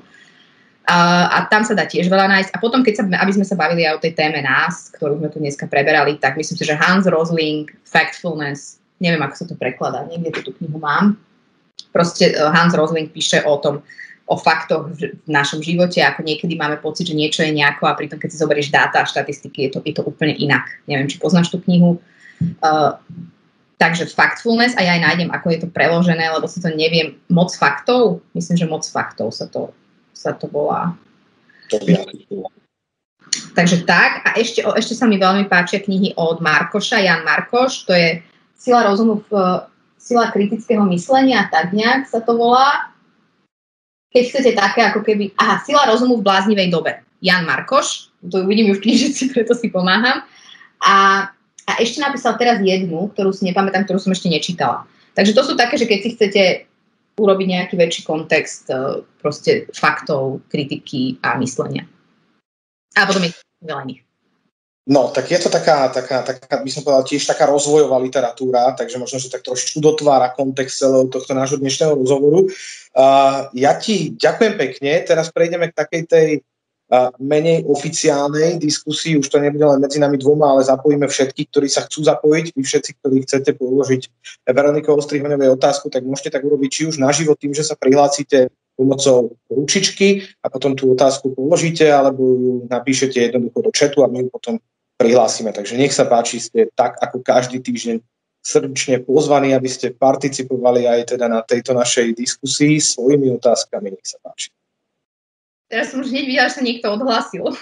A, tam sa dá tiež veľa nájsť. A potom, keď sa, aby sme sa bavili aj o tej téme nás, ktorú sme tu dneska preberali, tak myslím si, že Hans Rosling, Factfulness, neviem, ako sa to prekladá, niekde tú knihu mám. Proste e, Hans Rosling píše o tom, o faktoch v, našom živote, ako niekedy máme pocit, že niečo je nejako a pritom, keď si zoberieš dáta a štatistiky, je to, je to úplne inak. Neviem, či poznáš tú knihu. Uh, takže factfulness a ja aj nájdem, ako je to preložené, lebo sa to neviem, moc faktov, myslím, že moc faktov sa to sa to volá. Takže tak. A ešte, ešte sa mi veľmi páčia knihy od Markoša, Jan Markoš, to je Sila rozumu, v, Sila kritického myslenia, tak nejak sa to volá. Keď chcete také, ako keby... Aha, Sila rozumu v bláznivej dobe. Jan Markoš, to vidím ju v knižnici, *laughs* preto si pomáham. A, a ešte napísal teraz jednu, ktorú si nepamätám, ktorú som ešte nečítala. Takže to sú také, že keď si chcete urobiť nejaký väčší kontext e, proste faktov, kritiky a myslenia. A potom je veľa. No, tak je to taká, taká, taká, by som povedal, tiež taká rozvojová literatúra, takže možno, že tak trošičku dotvára kontext celého tohto nášho dnešného rozhovoru. Uh, ja ti ďakujem pekne, teraz prejdeme k takej tej menej oficiálnej diskusii, už to nebude len medzi nami dvoma, ale zapojíme všetkých, ktorí sa chcú zapojiť, vy všetci, ktorí chcete položiť Veroniko Ostrihoňovej otázku, tak môžete tak urobiť či už naživo tým, že sa prihlásite pomocou ručičky a potom tú otázku položíte, alebo ju napíšete jednoducho do četu a my ju potom prihlásime. Takže nech sa páči, ste tak ako každý týždeň srdečne pozvaní, aby ste participovali aj teda na tejto našej diskusii svojimi otázkami. Nech sa páči. Teraz som už hneď videla, že sa niekto odhlasil. *laughs*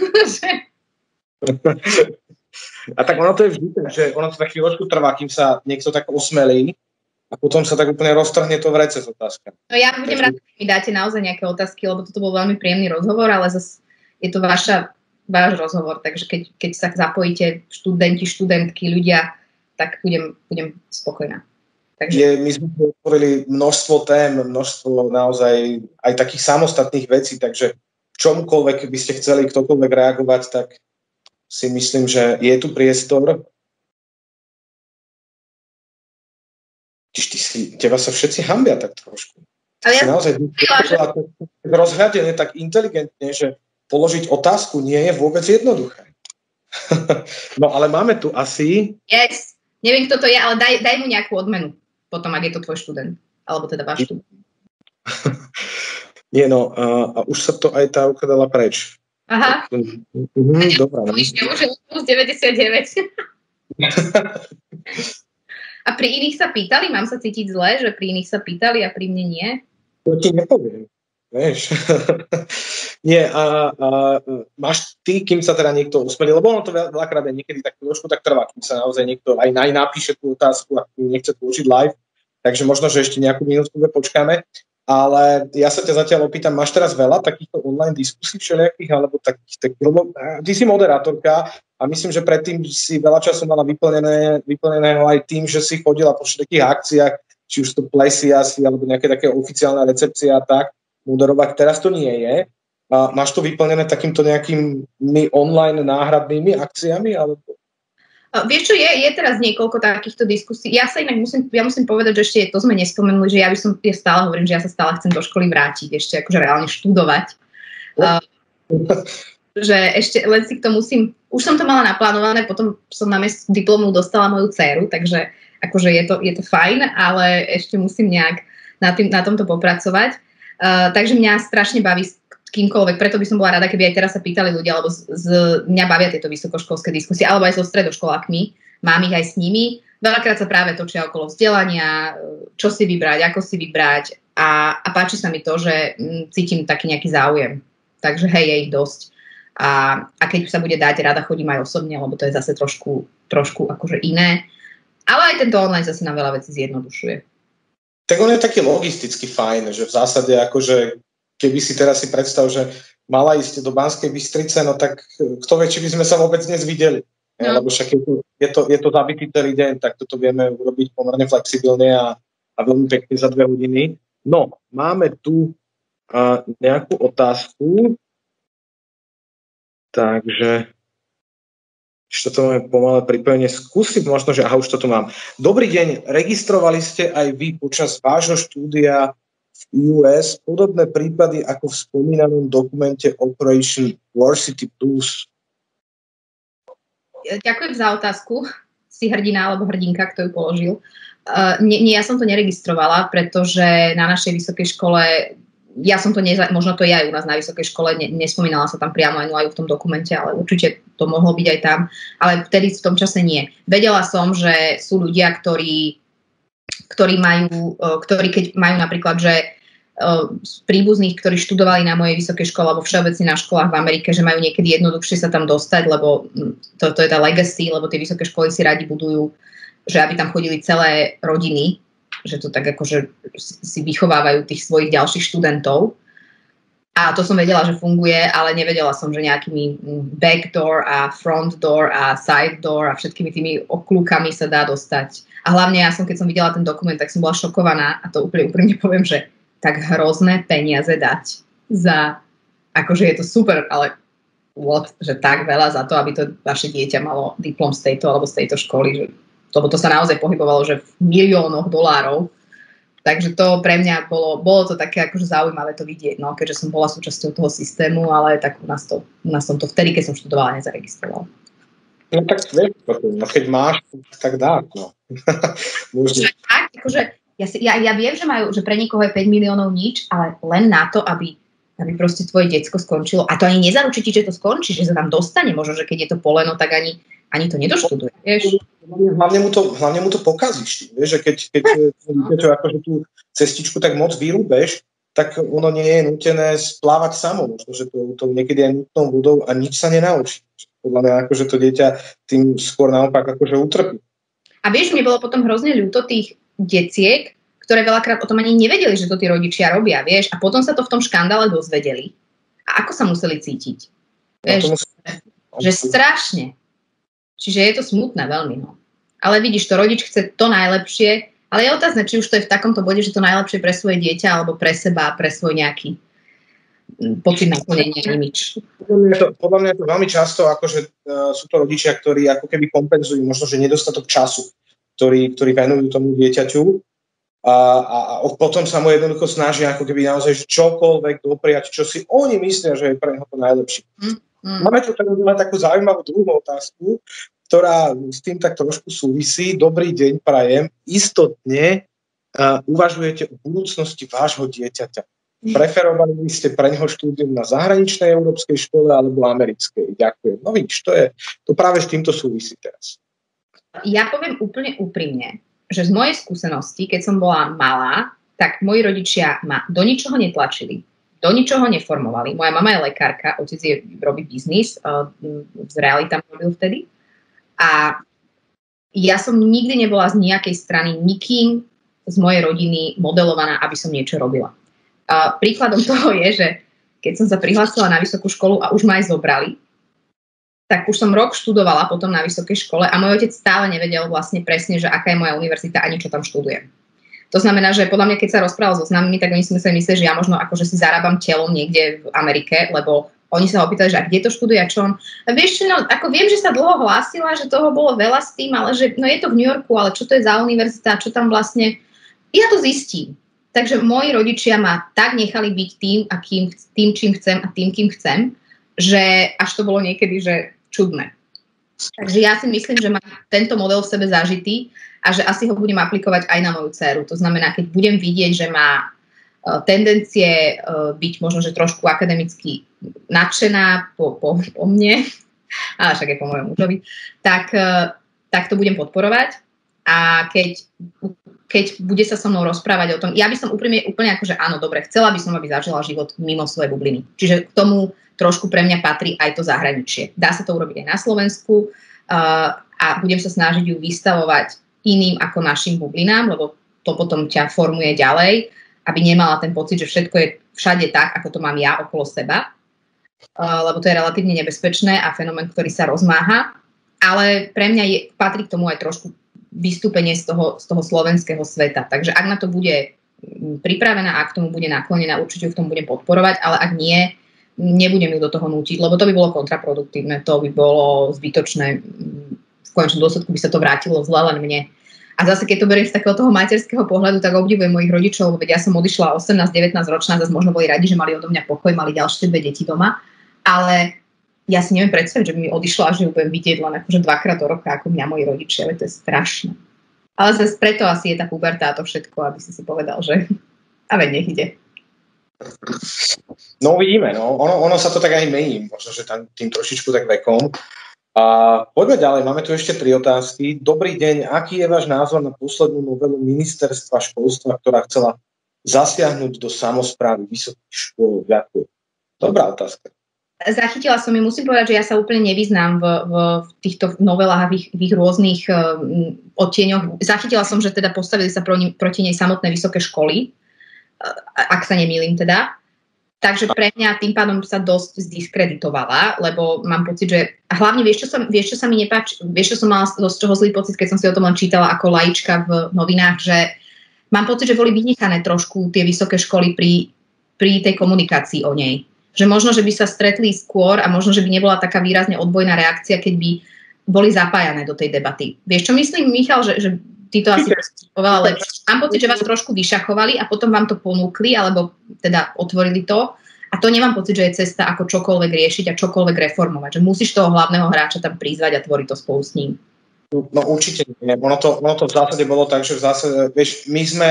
a tak ono to je vždy, že ono to tak chvíľočku trvá, kým sa niekto tak osmelí a potom sa tak úplne roztrhne to v rece s otázkami. No ja budem rád, keď mi dáte naozaj nejaké otázky, lebo toto bol veľmi príjemný rozhovor, ale zase je to vaša, váš rozhovor, takže keď, keď sa zapojíte študenti, študentky, ľudia, tak budem, budem spokojná. Takže... Je, my sme otvorili množstvo tém, množstvo naozaj aj takých samostatných vecí, takže čomkoľvek by ste chceli ktokoľvek reagovať, tak si myslím, že je tu priestor. Ty, ty si, teba sa všetci hambia tak trošku. Ale ja naozaj rozhľadené tak inteligentne, že položiť otázku nie je vôbec jednoduché. *laughs* no ale máme tu asi... Yes. Neviem, kto to je, ale daj, daj mu nejakú odmenu potom, ak je to tvoj študent. Alebo teda váš *laughs* študent. Nie no, a, a už sa to aj tá ukladala preč. Aha. Mhm, dobrá. No. Už plus 99. *laughs* a pri iných sa pýtali? Mám sa cítiť zle, že pri iných sa pýtali a pri mne nie? To ti nepoviem. Vieš. *laughs* Nie, a, a, máš ty, kým sa teda niekto usmeli, lebo ono to veľakrát aj niekedy tak trošku tak trvá, kým sa naozaj niekto aj, aj napíše tú otázku a nechce tlačiť live, takže možno, že ešte nejakú minútku počkáme. Ale ja sa ťa zatiaľ opýtam, máš teraz veľa takýchto online diskusí všelijakých, alebo takých, tak, lebo ty si moderátorka a myslím, že predtým si veľa času mala vyplnené, vyplneného aj tým, že si chodila po všetkých akciách, či už to plesy asi, alebo nejaké také oficiálne recepcie a tak, moderovať. Teraz to nie je. A máš to vyplnené takýmto nejakými online náhradnými akciami? Alebo... Vieš čo, je, je teraz niekoľko takýchto diskusí. Ja sa inak musím, ja musím povedať, že ešte to sme nespomenuli, že ja by som, ja stále hovorím, že ja sa stále chcem do školy vrátiť, ešte akože reálne študovať. Uh, *laughs* že ešte len si to musím, už som to mala naplánované, potom som na miesto diplomu dostala moju dceru, takže akože je to, je to fajn, ale ešte musím nejak na, tým, na tomto popracovať. Uh, takže mňa strašne baví kýmkoľvek. Preto by som bola rada, keby aj teraz sa pýtali ľudia, alebo z, z, mňa bavia tieto vysokoškolské diskusie, alebo aj so stredoškolákmi. Mám ich aj s nimi. Veľakrát sa práve točia okolo vzdelania, čo si vybrať, ako si vybrať a, a páči sa mi to, že mm, cítim taký nejaký záujem. Takže hej, je ich dosť. A, a keď sa bude dať, rada chodím aj osobne, lebo to je zase trošku, trošku akože iné. Ale aj tento online zase na veľa vecí zjednodušuje. Tak on je taký logisticky fajn, že v zásade akože keby si teraz si predstav, že mala ísť do Banskej Bystrice, no tak e, kto vie, či by sme sa vôbec dnes videli. No. Lebo však je to, je, to, je to zabitý celý deň, tak toto vieme urobiť pomerne flexibilne a, a veľmi pekne za dve hodiny. No, máme tu uh, nejakú otázku. Takže ešte to máme pomalé pripojenie. Skúsim možno, že aha, už to tu mám. Dobrý deň, registrovali ste aj vy počas vášho štúdia US podobné prípady ako v spomínanom dokumente Operation Varsity Plus? Ďakujem za otázku. Si hrdina alebo hrdinka, kto ju položil. Uh, nie, nie, ja som to neregistrovala, pretože na našej vysokej škole ja som to, neza, možno to je aj u nás na vysokej škole, ne, nespomínala sa tam priamo aj v tom dokumente, ale určite to mohlo byť aj tam, ale vtedy v tom čase nie. Vedela som, že sú ľudia, ktorí ktorí majú, e, ktorí keď majú napríklad, že e, z príbuzných, ktorí študovali na mojej vysokej škole alebo všeobecne na školách v Amerike, že majú niekedy jednoduchšie sa tam dostať, lebo to, to je tá legacy, lebo tie vysoké školy si radi budujú, že aby tam chodili celé rodiny, že to tak akože si vychovávajú tých svojich ďalších študentov. A to som vedela, že funguje, ale nevedela som, že nejakými backdoor a front door a side door a všetkými tými oklúkami sa dá dostať. A hlavne ja som, keď som videla ten dokument, tak som bola šokovaná a to úplne úprimne *laughs* poviem, že tak hrozné peniaze dať za, akože je to super, ale what, že tak veľa za to, aby to vaše dieťa malo diplom z tejto alebo z tejto školy, že, lebo to sa naozaj pohybovalo, že v miliónoch dolárov Takže to pre mňa bolo, bolo to také akože zaujímavé to vidieť, no, keďže som bola súčasťou toho systému, ale tak u nás, to, u nás som to vtedy, keď som študovala, nezaregistrovala. No tak vieš, no, keď máš, tak dá. No. *laughs* tak, akože, ja, si, ja, ja viem, že, majú, že pre nikoho je 5 miliónov nič, ale len na to, aby, aby proste tvoje decko skončilo. A to ani nezaručí ti, že to skončí, že sa tam dostane. Možno, že keď je to poleno, tak ani, ani to nedoštuduje. Vieš? hlavne mu to, hlavne mu to pokazíš. Vieš, že keď, keď to akože tú cestičku tak moc vyrúbeš, tak ono nie je nutené splávať samo. Možno, že to, to niekedy aj nutnou budou a nič sa nenaučí. Podľa mňa akože to dieťa tým skôr naopak akože utrpí. A vieš, mne bolo potom hrozne ľúto tých detiek, ktoré veľakrát o tom ani nevedeli, že to tí rodičia robia, vieš, a potom sa to v tom škandále dozvedeli. A ako sa museli cítiť? Vieš, no musí... že strašne. Čiže je to smutné veľmi. No. Ale vidíš, to rodič chce to najlepšie, ale je otázne, či už to je v takomto bode, že to najlepšie pre svoje dieťa alebo pre seba, pre svoj nejaký pocit naplnenia imič. Podľa mňa je to veľmi často, akože uh, sú to rodičia, ktorí ako keby kompenzujú možno, že nedostatok času, ktorý, ktorý venujú tomu dieťaťu a, a, a potom sa mu jednoducho snažia ako keby naozaj čokoľvek dopriať, čo si oni myslia, že je pre neho to najlepšie. Mm. Mm. Máme tu teda takú zaujímavú druhú otázku, ktorá s tým tak trošku súvisí. Dobrý deň, prajem. Istotne uh, uvažujete o budúcnosti vášho dieťaťa. Preferovali by ste pre neho štúdium na zahraničnej európskej škole alebo americkej? Ďakujem. No vidíš, to, je, to práve s týmto súvisí teraz. Ja poviem úplne úprimne, že z mojej skúsenosti, keď som bola malá, tak moji rodičia ma do ničoho netlačili do ničoho neformovali. Moja mama je lekárka, otec je, robí biznis, uh, z tam robil vtedy. A ja som nikdy nebola z nejakej strany nikým z mojej rodiny modelovaná, aby som niečo robila. Príkladom toho je, že keď som sa prihlásila na vysokú školu a už ma aj zobrali, tak už som rok študovala potom na vysokej škole a môj otec stále nevedel vlastne presne, že aká je moja univerzita ani čo tam študujem. To znamená, že podľa mňa, keď sa rozprával so známymi, tak oni si mysleli, že ja možno akože si zarábam telo niekde v Amerike, lebo oni sa opýtali, že a kde to študuje a čo on. A vieš no, ako viem, že sa dlho hlásila, že toho bolo veľa s tým, ale že no je to v New Yorku, ale čo to je za univerzita, čo tam vlastne... Ja to zistím. Takže moji rodičia ma tak nechali byť tým, akým, tým, čím chcem a tým, kým chcem, že až to bolo niekedy, že čudné. Takže ja si myslím, že mám tento model v sebe zažitý a že asi ho budem aplikovať aj na moju dceru. To znamená, keď budem vidieť, že má e, tendencie e, byť možno, že trošku akademicky nadšená po, po, po mne, *laughs* ale však aj po mojom mužovi, tak, e, tak to budem podporovať. A keď, keď bude sa so mnou rozprávať o tom, ja by som úprimne úplne ako, že áno, dobre, chcela by som, aby zažila život mimo svojej bubliny. Čiže k tomu trošku pre mňa patrí aj to zahraničie. Dá sa to urobiť aj na Slovensku uh, a budem sa snažiť ju vystavovať iným ako našim bublinám, lebo to potom ťa formuje ďalej, aby nemala ten pocit, že všetko je všade tak, ako to mám ja okolo seba, uh, lebo to je relatívne nebezpečné a fenomén, ktorý sa rozmáha. Ale pre mňa je, patrí k tomu aj trošku vystúpenie z toho, z toho slovenského sveta. Takže ak na to bude pripravená, ak tomu bude naklonená, určite ju v tom budem podporovať, ale ak nie, nebudem ju do toho nútiť, lebo to by bolo kontraproduktívne, to by bolo zbytočné. V konečnom dôsledku by sa to vrátilo zle len mne. A zase, keď to beriem z takého toho materského pohľadu, tak obdivujem mojich rodičov, veď ja som odišla 18-19 ročná, zase možno boli radi, že mali odo mňa pokoj, mali ďalšie dve deti doma, ale ja si neviem predstaviť, že by mi odišla a že ju budem vidieť len akože dvakrát do roka, ako mňa moji rodičia, to je strašné. Ale zase preto asi je tá puberta a to všetko, aby si si povedal, že a veď nech ide. No uvidíme, no. Ono, ono sa to tak aj mení, možno, že tam, tým trošičku tak vekom. A poďme ďalej, máme tu ešte tri otázky. Dobrý deň, aký je váš názor na poslednú novelu ministerstva školstva, ktorá chcela zasiahnuť do samozprávy vysokých škôl? Ďakujem. Dobrá otázka. Zachytila som ju, musím povedať, že ja sa úplne nevyznám v, v, v týchto novelách a v ich, v ich rôznych um, odtieňoch. Zachytila som, že teda postavili sa proti, proti nej samotné vysoké školy, ak sa nemýlim teda. Takže pre mňa tým pádom sa dosť zdiskreditovala, lebo mám pocit, že a hlavne vieš, čo, sa, vieš, čo sa mi nepáči, vieš, čo som mala dosť čoho zlý pocit, keď som si o tom len čítala ako laička v novinách, že mám pocit, že boli vynechané trošku tie vysoké školy pri, pri tej komunikácii o nej. Že možno, že by sa stretli skôr a možno, že by nebola taká výrazne odbojná reakcia, keď by boli zapájané do tej debaty. Vieš, čo myslím, Michal, že, že ty to asi oveľa lepšie. Mám pocit, že vás trošku vyšachovali a potom vám to ponúkli, alebo teda otvorili to. A to nemám pocit, že je cesta, ako čokoľvek riešiť a čokoľvek reformovať. Že musíš toho hlavného hráča tam prizvať a tvoriť to spolu s ním. No určite nie. Ono to, ono to v zásade bolo tak, že v zásade, vieš, my sme,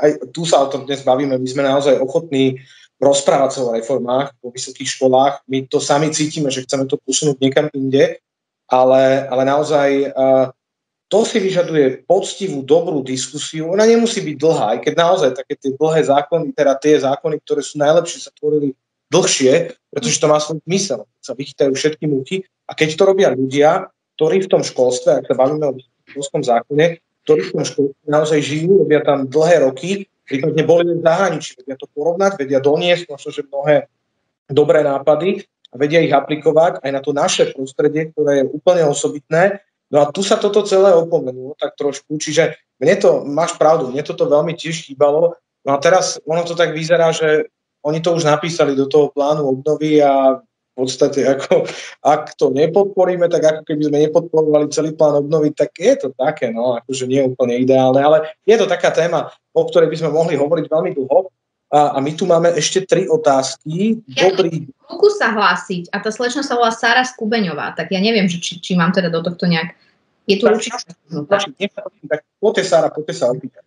aj tu sa o tom dnes bavíme, my sme naozaj ochotní rozprávať sa o reformách vo vysokých školách. My to sami cítime, že chceme to posunúť niekam inde, ale, ale naozaj uh, to si vyžaduje poctivú, dobrú diskusiu. Ona nemusí byť dlhá, aj keď naozaj také tie dlhé zákony, teda tie zákony, ktoré sú najlepšie, sa tvorili dlhšie, pretože to má svoj zmysel. Sa vychytajú všetky muchy a keď to robia ľudia, ktorí v tom školstve, ak sa bavíme o školskom zákone, ktorí v tom školstve naozaj žijú, robia tam dlhé roky, prípadne boli v zahraničí, vedia to porovnať, vedia doniesť možno, že mnohé dobré nápady a vedia ich aplikovať aj na to naše prostredie, ktoré je úplne osobitné No a tu sa toto celé opomenulo tak trošku, čiže mne to, máš pravdu, mne toto veľmi tiež chýbalo. No a teraz ono to tak vyzerá, že oni to už napísali do toho plánu obnovy a v podstate ako, ak to nepodporíme, tak ako keby sme nepodporovali celý plán obnovy, tak je to také, no, akože nie úplne ideálne, ale je to taká téma, o ktorej by sme mohli hovoriť veľmi dlho. A, a my tu máme ešte tri otázky. Dobrý... Ruku sa hlásiť a tá slečna sa volá Sára Skubeňová, tak ja neviem, že či, či mám teda do tohto nejak... Je tu určite... Tak poďte, Sára, poďte sa opýtať.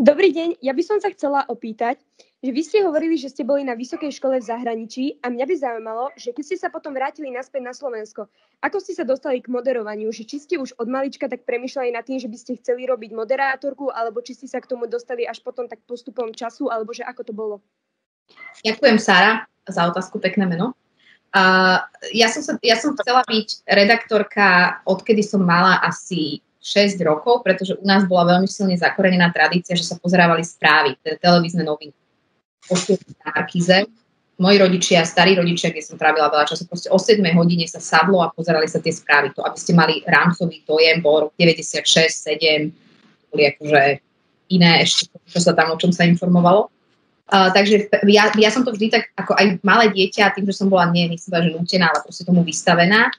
Dobrý deň, ja by som sa chcela opýtať, že vy ste hovorili, že ste boli na vysokej škole v zahraničí a mňa by zaujímalo, že keď ste sa potom vrátili naspäť na Slovensko, ako ste sa dostali k moderovaniu? Že či ste už od malička tak premyšľali nad tým, že by ste chceli robiť moderátorku, alebo či ste sa k tomu dostali až potom tak postupom času, alebo že ako to bolo? Ďakujem, Sara, za otázku, pekné meno. Uh, ja, som sa, ja som chcela byť redaktorka, odkedy som mala asi 6 rokov, pretože u nás bola veľmi silne zakorenená tradícia, že sa pozerávali správy, televízne noviny. Markize. Moji rodičia, starí rodičia, kde som trávila veľa času, proste o 7 hodine sa sadlo a pozerali sa tie správy. To, aby ste mali rámcový dojem, bol rok 96, 7, boli akože iné ešte, čo sa tam, o čom sa informovalo. Uh, takže ja, ja som to vždy tak, ako aj malé dieťa, tým, že som bola nie, nechcem že nutená, ale proste tomu vystavená,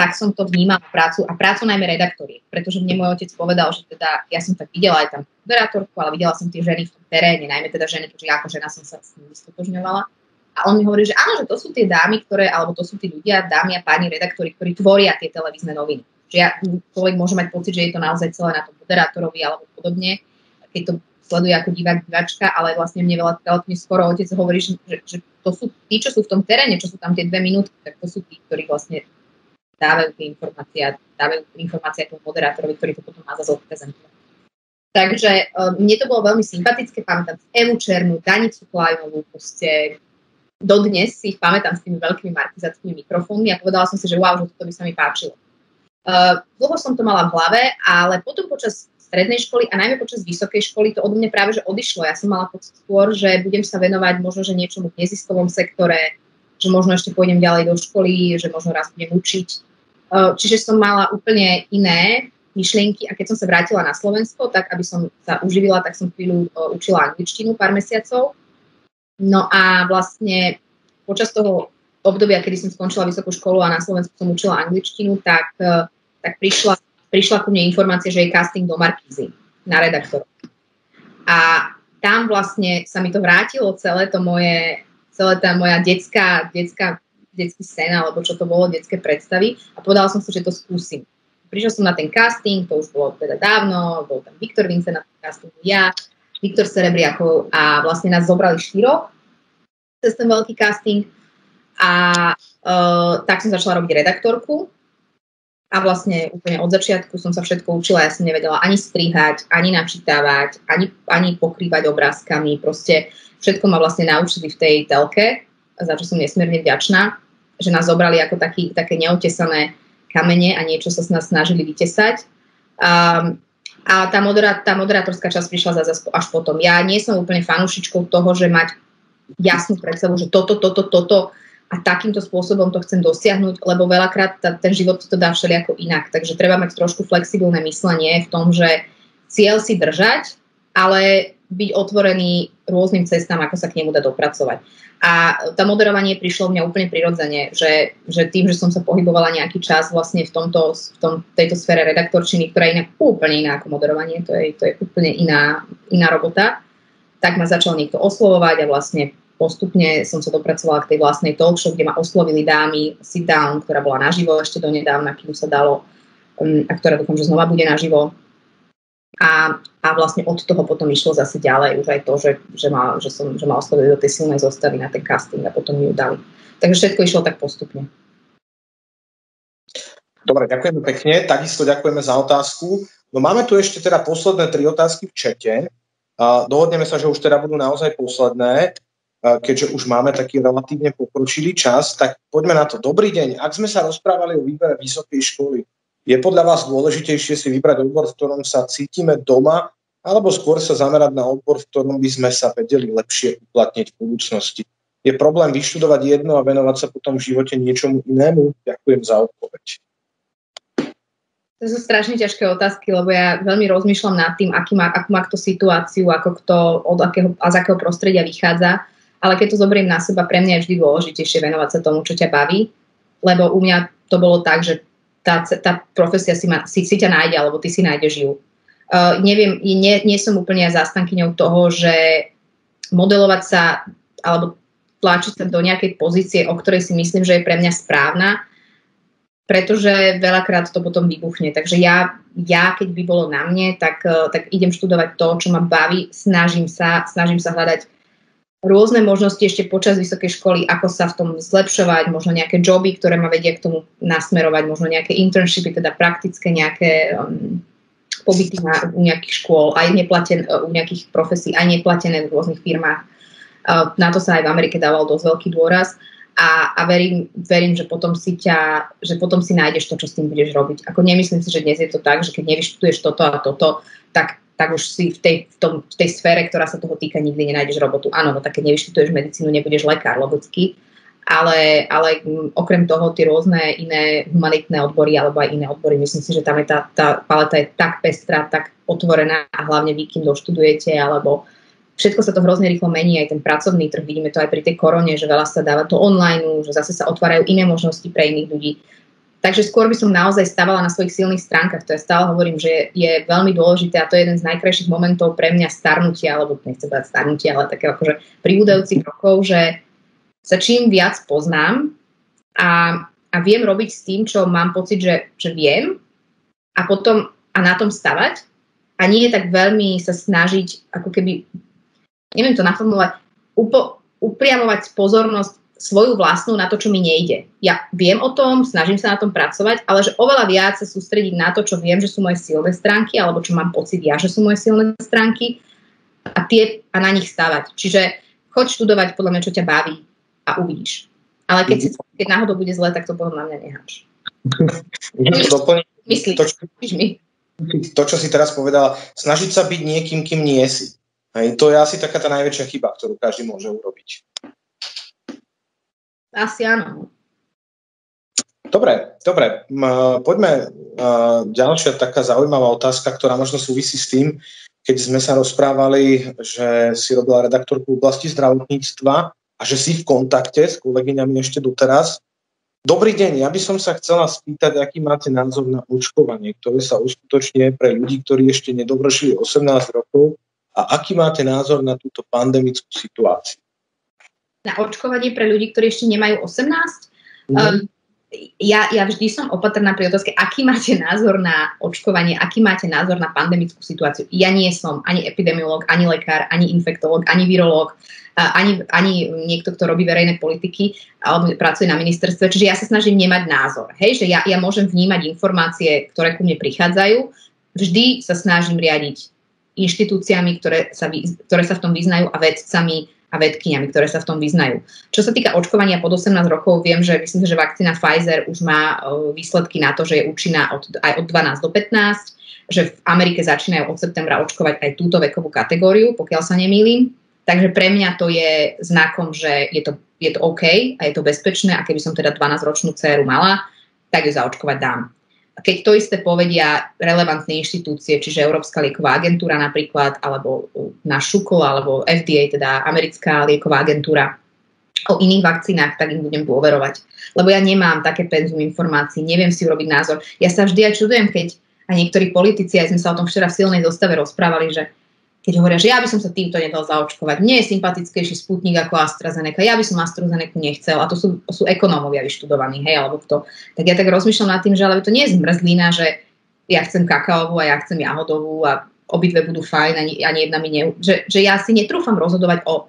tak som to vnímala prácu a prácu najmä redaktorie. Pretože mne môj otec povedal, že teda ja som tak videla aj tam moderátorku, ale videla som tie ženy v tom teréne, najmä teda ženy, keďže ako žena som sa s nimi stotožňovala. A on mi hovorí, že áno, že to sú tie dámy, ktoré, alebo to sú tí ľudia, dámy a páni redaktori, ktorí tvoria tie televízne noviny. Že ja, človek môže mať pocit, že je to naozaj celé na tom moderátorovi alebo podobne, keď to sleduje ako divák, diváčka, ale vlastne mne veľa relatívne skoro otec hovorí, že, že to sú tí, čo sú v tom teréne, čo sú tam tie dve minúty, tak to sú tí, ktorí vlastne dávajú tie informácie, dávajú informácie tomu moderátorovi, ktorý to potom má zase odprezentovať. Takže um, mne to bolo veľmi sympatické, pamätám Evu Černú, Danicu Klajnovú, proste dodnes si ich pamätám s tými veľkými markizackými mikrofónmi a povedala som si, že wow, že toto by sa mi páčilo. Uh, dlho som to mala v hlave, ale potom počas strednej školy a najmä počas vysokej školy to od mňa práve že odišlo. Ja som mala pocit skôr, že budem sa venovať možno, že niečomu v neziskovom sektore, že možno ešte pôjdem ďalej do školy, že možno raz budem učiť. Čiže som mala úplne iné myšlienky a keď som sa vrátila na Slovensko, tak aby som sa uživila, tak som chvíľu učila angličtinu pár mesiacov. No a vlastne počas toho obdobia, kedy som skončila vysokú školu a na Slovensku som učila angličtinu, tak, tak prišla prišla ku mne informácia, že je casting do Markízy na redaktor. A tam vlastne sa mi to vrátilo celé to moje, celé tá moja detská, detská, detský sen, alebo čo to bolo, detské predstavy. A povedala som si, že to skúsim. Prišiel som na ten casting, to už bolo teda dávno, bol tam Viktor Vince na ten casting, ja, Viktor Serebriakov a vlastne nás zobrali štyro cez ten veľký casting. A uh, tak som začala robiť redaktorku. A vlastne úplne od začiatku som sa všetko učila, ja som nevedela ani strihať, ani načítavať, ani, ani pokrývať obrázkami, proste všetko ma vlastne naučili v tej telke, za čo som nesmierne vďačná, že nás zobrali ako taký, také neotesané kamene a niečo sa s nás snažili vytesať. Um, a tá, moderá, tá moderátorská časť prišla zase až potom. Ja nie som úplne fanúšičkou toho, že mať jasnú predstavu, že toto, toto, toto a takýmto spôsobom to chcem dosiahnuť, lebo veľakrát ta, ten život to dá všelijako inak. Takže treba mať trošku flexibilné myslenie v tom, že cieľ si držať, ale byť otvorený rôznym cestám, ako sa k nemu dá dopracovať. A tá moderovanie prišlo mňa úplne prirodzene, že, že tým, že som sa pohybovala nejaký čas vlastne v, tomto, v tom, tejto sfére redaktorčiny, ktorá je inak úplne iná ako moderovanie, to je, to je úplne iná, iná robota, tak ma začal niekto oslovovať a vlastne postupne som sa dopracovala k tej vlastnej talk show, kde ma oslovili dámy sit down, ktorá bola naživo ešte donedávna, kým sa dalo um, a ktorá dúfam, že znova bude naživo. A, a vlastne od toho potom išlo zase ďalej už aj to, že, že, ma, že, som, že ma oslovili do tej silnej zostavy na ten casting a potom mi ju dali. Takže všetko išlo tak postupne. Dobre, ďakujeme pekne. Takisto ďakujeme za otázku. No máme tu ešte teda posledné tri otázky v čete. Uh, dohodneme sa, že už teda budú naozaj posledné keďže už máme taký relatívne pokročilý čas, tak poďme na to. Dobrý deň. Ak sme sa rozprávali o výbere vysokej školy, je podľa vás dôležitejšie si vybrať odbor, v ktorom sa cítime doma, alebo skôr sa zamerať na odbor, v ktorom by sme sa vedeli lepšie uplatniť v budúcnosti? Je problém vyštudovať jedno a venovať sa potom v živote niečomu inému? Ďakujem za odpoveď. To sú strašne ťažké otázky, lebo ja veľmi rozmýšľam nad tým, aký má, akú má kto situáciu, ako kto, od akého, a z akého prostredia vychádza ale keď to zoberiem na seba, pre mňa je vždy dôležitejšie venovať sa tomu, čo ťa baví, lebo u mňa to bolo tak, že tá, tá profesia si, ma, si, si ťa nájde, alebo ty si nájdeš ju. Uh, neviem, nie, nie som úplne zastankyňou toho, že modelovať sa alebo tlačiť sa do nejakej pozície, o ktorej si myslím, že je pre mňa správna, pretože veľakrát to potom vybuchne. Takže ja, ja keď by bolo na mne, tak, tak idem študovať to, čo ma baví, snažím sa, snažím sa hľadať rôzne možnosti ešte počas vysokej školy, ako sa v tom zlepšovať, možno nejaké joby, ktoré ma vedia k tomu nasmerovať, možno nejaké internshipy, teda praktické nejaké um, pobyty na, u nejakých škôl, aj neplatené, u nejakých profesí, aj neplatené v rôznych firmách. Na to sa aj v Amerike dával dosť veľký dôraz a, a verím, verím, že potom si ťa, že potom si nájdeš to, čo s tým budeš robiť. Ako nemyslím si, že dnes je to tak, že keď nevyštuduješ toto a toto, tak, tak už si v tej, v, tom, v tej sfére, ktorá sa toho týka, nikdy nenájdeš robotu. Áno, no tak keď nevyštuduješ medicínu, nebudeš lekár, logicky, ale, ale okrem toho tie rôzne iné humanitné odbory alebo aj iné odbory, myslím si, že tam je tá, tá paleta je tak pestrá, tak otvorená a hlavne vy, kým doštudujete alebo všetko sa to hrozne rýchlo mení, aj ten pracovný trh, vidíme to aj pri tej korone, že veľa sa dáva to online, že zase sa otvárajú iné možnosti pre iných ľudí. Takže skôr by som naozaj stavala na svojich silných stránkach. To ja stále hovorím, že je veľmi dôležité a to je jeden z najkrajších momentov pre mňa starnutia, alebo nechcem povedať starnutia, ale také akože pribúdajúcich rokov, že sa čím viac poznám a, a viem robiť s tým, čo mám pocit, že, že viem a potom a na tom stavať a nie je tak veľmi sa snažiť ako keby neviem to naformulovať, upo, upriamovať pozornosť svoju vlastnú na to, čo mi nejde. Ja viem o tom, snažím sa na tom pracovať, ale že oveľa viac sa sústrediť na to, čo viem, že sú moje silné stránky, alebo čo mám pocit ja, že sú moje silné stránky a, tie, a na nich stavať. Čiže choď študovať podľa mňa, čo ťa baví a uvidíš. Ale keď, si, keď náhodou bude zle, tak to na mňa neháš. Myslíš, to, čo, to, čo si teraz povedala, snažiť sa byť niekým, kým nie si. Hej, to je asi taká tá najväčšia chyba, ktorú každý môže urobiť. Asi áno. Dobre, dobre. Poďme ďalšia taká zaujímavá otázka, ktorá možno súvisí s tým, keď sme sa rozprávali, že si robila redaktorku v oblasti zdravotníctva a že si v kontakte s kolegyňami ešte doteraz. Dobrý deň, ja by som sa chcela spýtať, aký máte názor na očkovanie, ktoré sa uskutočne pre ľudí, ktorí ešte nedovršili 18 rokov a aký máte názor na túto pandemickú situáciu? Na očkovanie pre ľudí, ktorí ešte nemajú 18? Mm. Um, ja, ja vždy som opatrná pri otázke, aký máte názor na očkovanie, aký máte názor na pandemickú situáciu. Ja nie som ani epidemiolog, ani lekár, ani infektolog, ani virológ, ani, ani niekto, kto robí verejné politiky alebo pracuje na ministerstve. Čiže ja sa snažím nemať názor. Hej, že ja, ja môžem vnímať informácie, ktoré ku mne prichádzajú. Vždy sa snažím riadiť inštitúciami, ktoré sa, ktoré sa v tom vyznajú a vedcami a vedkyňami, ktoré sa v tom vyznajú. Čo sa týka očkovania pod 18 rokov, viem, že myslím, že vakcína Pfizer už má výsledky na to, že je účinná od, aj od 12 do 15, že v Amerike začínajú od septembra očkovať aj túto vekovú kategóriu, pokiaľ sa nemýlim. Takže pre mňa to je znakom, že je to, je to OK a je to bezpečné a keby som teda 12-ročnú dceru mala, tak ju zaočkovať dám keď to isté povedia relevantné inštitúcie, čiže Európska lieková agentúra napríklad, alebo na ŠUKO, alebo FDA, teda Americká lieková agentúra, o iných vakcínach, tak im budem dôverovať. Lebo ja nemám také penzum informácií, neviem si urobiť názor. Ja sa vždy aj čudujem, keď a niektorí politici, aj sme sa o tom včera v silnej zostave rozprávali, že keď hovoria, že ja by som sa týmto nedal zaočkovať. Nie je sympatickejší sputnik ako AstraZeneca. Ja by som AstraZeneca nechcel. A to sú, sú ekonómovia vyštudovaní, hej, alebo kto. Tak ja tak rozmýšľam nad tým, že ale to nie je zmrzlina, že ja chcem kakaovú a ja chcem jahodovú a obidve budú fajn, ani, ani jedna mi ne... Že, že ja si netrúfam rozhodovať o,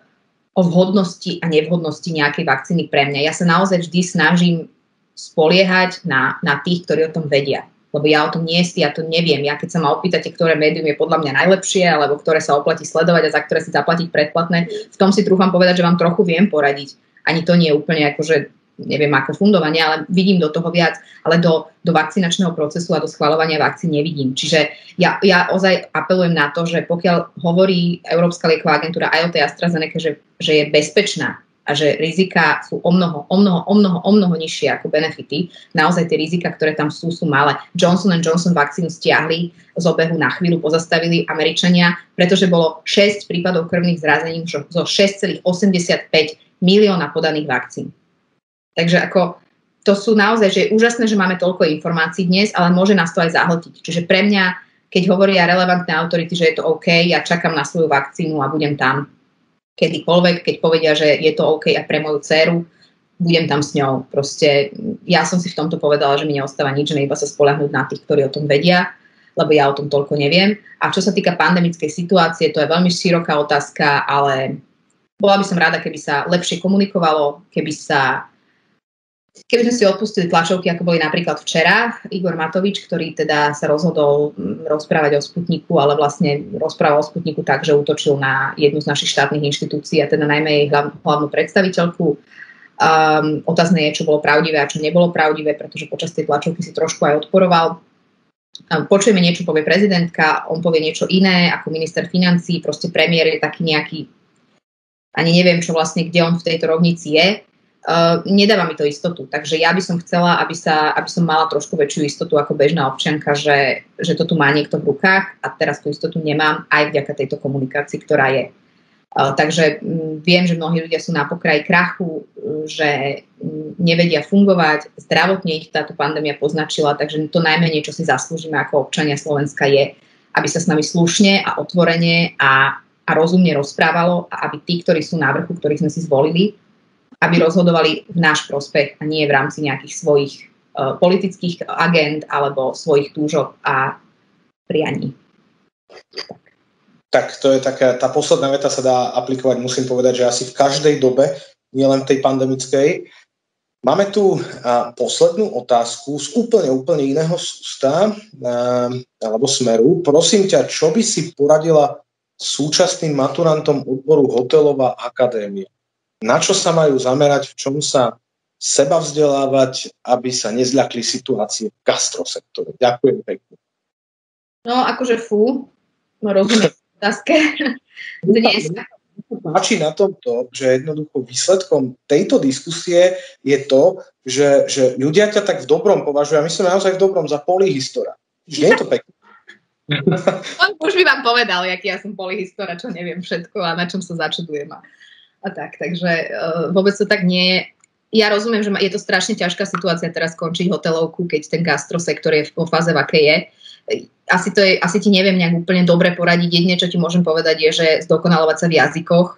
o vhodnosti a nevhodnosti nejakej vakcíny pre mňa. Ja sa naozaj vždy snažím spoliehať na, na tých, ktorí o tom vedia lebo ja o tom nie si, ja to neviem. Ja keď sa ma opýtate, ktoré médium je podľa mňa najlepšie, alebo ktoré sa oplatí sledovať a za ktoré si zaplatiť predplatné, v tom si trúfam povedať, že vám trochu viem poradiť. Ani to nie je úplne akože neviem ako fundovanie, ale vidím do toho viac, ale do, do vakcinačného procesu a do schvalovania vakcín nevidím. Čiže ja, ja ozaj apelujem na to, že pokiaľ hovorí Európska lieková agentúra aj o tej AstraZeneca, že, že je bezpečná, a že rizika sú o mnoho, o mnoho, o mnoho, o mnoho nižšie ako benefity. Naozaj tie rizika, ktoré tam sú, sú malé. Johnson Johnson vakcínu stiahli z obehu na chvíľu, pozastavili Američania, pretože bolo 6 prípadov krvných zrazení zo 6,85 milióna podaných vakcín. Takže ako to sú naozaj, že je úžasné, že máme toľko informácií dnes, ale môže nás to aj zahltiť. Čiže pre mňa, keď hovoria relevantné autority, že je to OK, ja čakám na svoju vakcínu a budem tam kedykoľvek, keď povedia, že je to OK a pre moju dceru, budem tam s ňou. Proste ja som si v tomto povedala, že mi neostáva nič, že iba sa spolahnúť na tých, ktorí o tom vedia, lebo ja o tom toľko neviem. A čo sa týka pandemickej situácie, to je veľmi široká otázka, ale bola by som rada, keby sa lepšie komunikovalo, keby sa Keby sme si odpustili tlačovky, ako boli napríklad včera, Igor Matovič, ktorý teda sa rozhodol mm, rozprávať o Sputniku, ale vlastne rozprával o Sputniku tak, že útočil na jednu z našich štátnych inštitúcií a teda najmä jej hlav, hlavnú predstaviteľku. Um, otázne je, čo bolo pravdivé a čo nebolo pravdivé, pretože počas tej tlačovky si trošku aj odporoval. Um, počujeme niečo, povie prezidentka, on povie niečo iné ako minister financí, proste premiér je taký nejaký, ani neviem, čo vlastne, kde on v tejto rovnici je Uh, nedáva mi to istotu. Takže ja by som chcela, aby, sa, aby som mala trošku väčšiu istotu ako bežná občianka, že, že to tu má niekto v rukách a teraz tú istotu nemám aj vďaka tejto komunikácii, ktorá je. Uh, takže um, viem, že mnohí ľudia sú na pokraji krachu, uh, že um, nevedia fungovať, zdravotne ich táto pandémia poznačila, takže to najmenej, čo si zaslúžime ako občania Slovenska je, aby sa s nami slušne a otvorene a, a rozumne rozprávalo a aby tí, ktorí sú na vrchu, ktorých sme si zvolili, aby rozhodovali v náš prospech a nie v rámci nejakých svojich uh, politických agent alebo svojich túžob a prianí. Tak to je taká, tá posledná veta sa dá aplikovať, musím povedať, že asi v každej dobe, nielen v tej pandemickej. Máme tu uh, poslednú otázku z úplne, úplne iného sústa uh, alebo smeru. Prosím ťa, čo by si poradila súčasným maturantom odboru Hotelová akadémia? Na čo sa majú zamerať, v čom sa seba vzdelávať, aby sa nezľakli situácie v gastrosektore. Ďakujem pekne. No, akože fú, no rozumiem *laughs* otázke. Dnes. Páči na tomto, že jednoducho výsledkom tejto diskusie je to, že, že ľudia ťa tak v dobrom považujú, a my sme naozaj v dobrom za polihistora. Nie je to pekné. *laughs* On už by vám povedal, aký ja som polihistora, čo neviem všetko a na čom sa začudujem. A tak. Takže uh, vôbec to tak nie je. Ja rozumiem, že je to strašne ťažká situácia teraz skončiť hotelovku, keď ten gastrosektor je v fáze, v akej je. Asi, to je, asi ti neviem nejak úplne dobre poradiť. Jedine, čo ti môžem povedať, je, že zdokonalovať sa v jazykoch,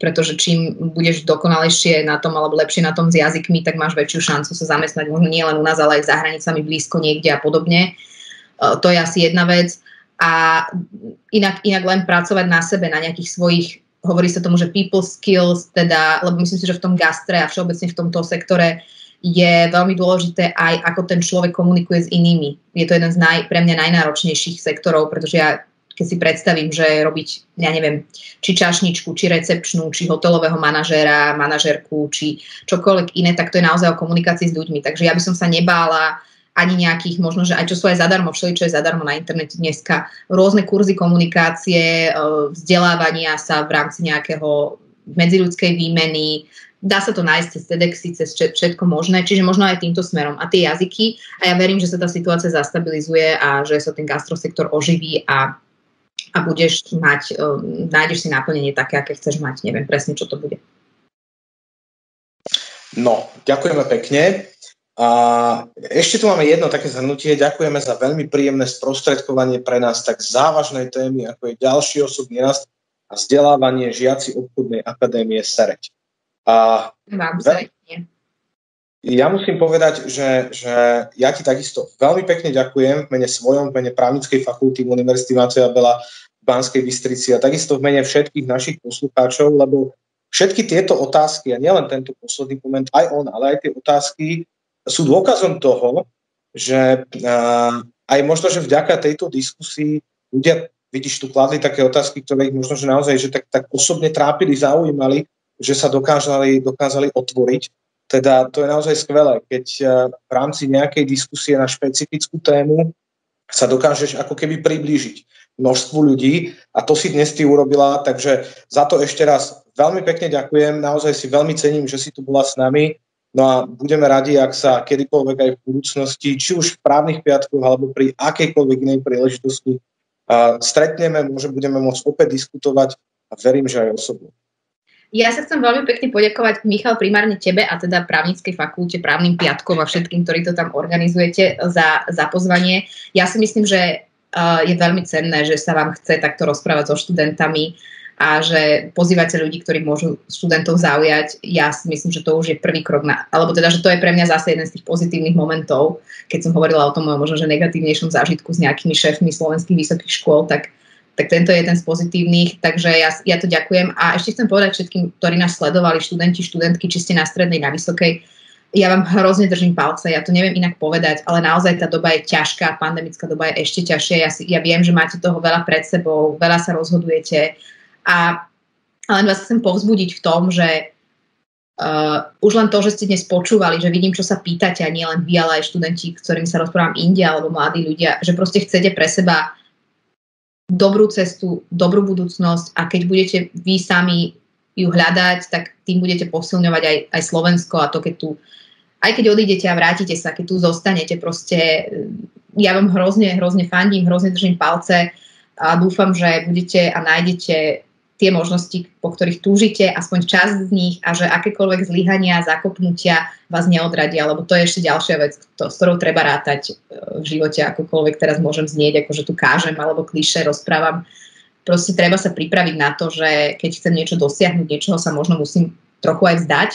pretože čím budeš dokonalejšie na tom alebo lepšie na tom s jazykmi, tak máš väčšiu šancu sa zamestnať možno nie len u nás, ale aj za hranicami blízko niekde a podobne. Uh, to je asi jedna vec. A inak, inak len pracovať na sebe, na nejakých svojich hovorí sa tomu, že people skills, teda, lebo myslím si, že v tom gastre a všeobecne v tomto sektore je veľmi dôležité aj ako ten človek komunikuje s inými. Je to jeden z naj, pre mňa najnáročnejších sektorov, pretože ja keď si predstavím, že robiť, ja neviem, či čašničku, či recepčnú, či hotelového manažéra, manažérku, či čokoľvek iné, tak to je naozaj o komunikácii s ľuďmi. Takže ja by som sa nebála ani nejakých, možno, že aj čo sú aj zadarmo, všeli, čo je zadarmo na internete dneska, rôzne kurzy komunikácie, e, vzdelávania sa v rámci nejakého medziľudskej výmeny, dá sa to nájsť cez TEDxy, cez všetko možné, čiže možno aj týmto smerom. A tie jazyky, a ja verím, že sa tá situácia zastabilizuje a že sa ten gastrosektor oživí a, a budeš mať, um, nájdeš si naplnenie také, aké chceš mať. Neviem presne, čo to bude. No, ďakujeme pekne. A ešte tu máme jedno také zhrnutie. Ďakujeme za veľmi príjemné sprostredkovanie pre nás tak závažnej témy, ako je ďalší osobný rast a vzdelávanie žiaci obchodnej akadémie Sereď. A Vám veľ... Ja musím povedať, že, že ja ti takisto veľmi pekne ďakujem v mene svojom, v mene právnickej fakulty Univerzity Mateja Bela v Banskej Bystrici a takisto v mene všetkých našich poslucháčov, lebo všetky tieto otázky, a nielen tento posledný moment, aj on, ale aj tie otázky, sú dôkazom toho, že aj možno, že vďaka tejto diskusii ľudia, vidíš, tu kladli také otázky, ktoré ich možno, že naozaj že tak, tak osobne trápili, zaujímali, že sa dokázali, dokázali otvoriť. Teda to je naozaj skvelé, keď v rámci nejakej diskusie na špecifickú tému sa dokážeš ako keby priblížiť množstvu ľudí a to si dnes ty urobila, takže za to ešte raz veľmi pekne ďakujem, naozaj si veľmi cením, že si tu bola s nami No a budeme radi, ak sa kedykoľvek aj v budúcnosti, či už v právnych piatkoch alebo pri akejkoľvek inej príležitosti uh, stretneme, môže, budeme môcť opäť diskutovať a verím, že aj osobne. Ja sa chcem veľmi pekne poďakovať, Michal, primárne tebe a teda právnickej fakulte, právnym piatkom a všetkým, ktorí to tam organizujete za, za pozvanie. Ja si myslím, že uh, je veľmi cenné, že sa vám chce takto rozprávať so študentami a že pozývate ľudí, ktorí môžu študentov zaujať. Ja si myslím, že to už je prvý krok na, alebo teda, že to je pre mňa zase jeden z tých pozitívnych momentov, keď som hovorila o tom možno, že negatívnejšom zážitku s nejakými šéfmi slovenských vysokých škôl, tak, tak tento je jeden z pozitívnych, takže ja, ja to ďakujem. A ešte chcem povedať všetkým, ktorí nás sledovali, študenti, študentky, či ste na strednej, na vysokej, ja vám hrozne držím palce, ja to neviem inak povedať, ale naozaj tá doba je ťažká, pandemická doba je ešte ťažšia. Ja, si, ja viem, že máte toho veľa pred sebou, veľa sa rozhodujete a len vás chcem povzbudiť v tom, že uh, už len to, že ste dnes počúvali, že vidím, čo sa pýtate a nie len vy, ale aj študenti, ktorými sa rozprávam India alebo mladí ľudia, že proste chcete pre seba dobrú cestu, dobrú budúcnosť a keď budete vy sami ju hľadať, tak tým budete posilňovať aj, aj Slovensko a to, keď tu aj keď odídete a vrátite sa, keď tu zostanete, proste ja vám hrozne, hrozne fandím, hrozne držím palce a dúfam, že budete a nájdete tie možnosti, po ktorých túžite, aspoň čas z nich a že akékoľvek zlyhania, zakopnutia vás neodradia, lebo to je ešte ďalšia vec, to, s ktorou treba rátať e, v živote, akokoľvek teraz môžem znieť, ako že tu kážem alebo kliše rozprávam. Proste treba sa pripraviť na to, že keď chcem niečo dosiahnuť, niečoho sa možno musím trochu aj vzdať,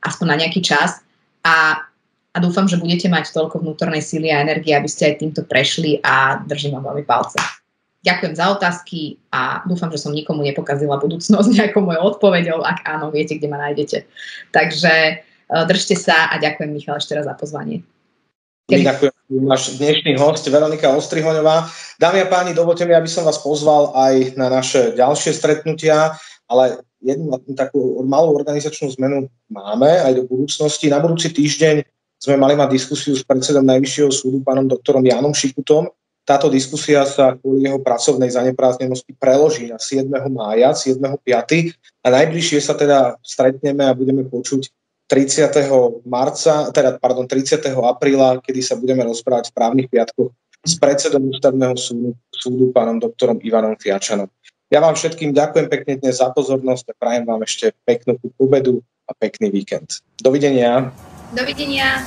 aspoň na nejaký čas a, a dúfam, že budete mať toľko vnútornej síly a energie, aby ste aj týmto prešli a držím vám veľmi palce. Ďakujem za otázky a dúfam, že som nikomu nepokazila budúcnosť *laughs* nejakou mojou odpoveďou. Ak áno, viete, kde ma nájdete. Takže e, držte sa a ďakujem Michal ešte raz za pozvanie. Kedy... Ďakujem. Náš dnešný host Veronika Ostrihoňová. Dámy a páni, dovolte mi, aby som vás pozval aj na naše ďalšie stretnutia, ale jednu takú malú organizačnú zmenu máme aj do budúcnosti. Na budúci týždeň sme mali mať diskusiu s predsedom Najvyššieho súdu, pánom doktorom Janom Šikutom. Táto diskusia sa kvôli jeho pracovnej zaneprázdnenosti preloží na 7. mája, 7. 5. A najbližšie sa teda stretneme a budeme počuť 30. marca, teda, pardon, 30. apríla, kedy sa budeme rozprávať v právnych piatkoch s predsedom ústavného súdu, súdu pánom doktorom Ivanom Fiačanom. Ja vám všetkým ďakujem pekne dnes za pozornosť a prajem vám ešte peknú obedu a pekný víkend. Dovidenia. Dovidenia.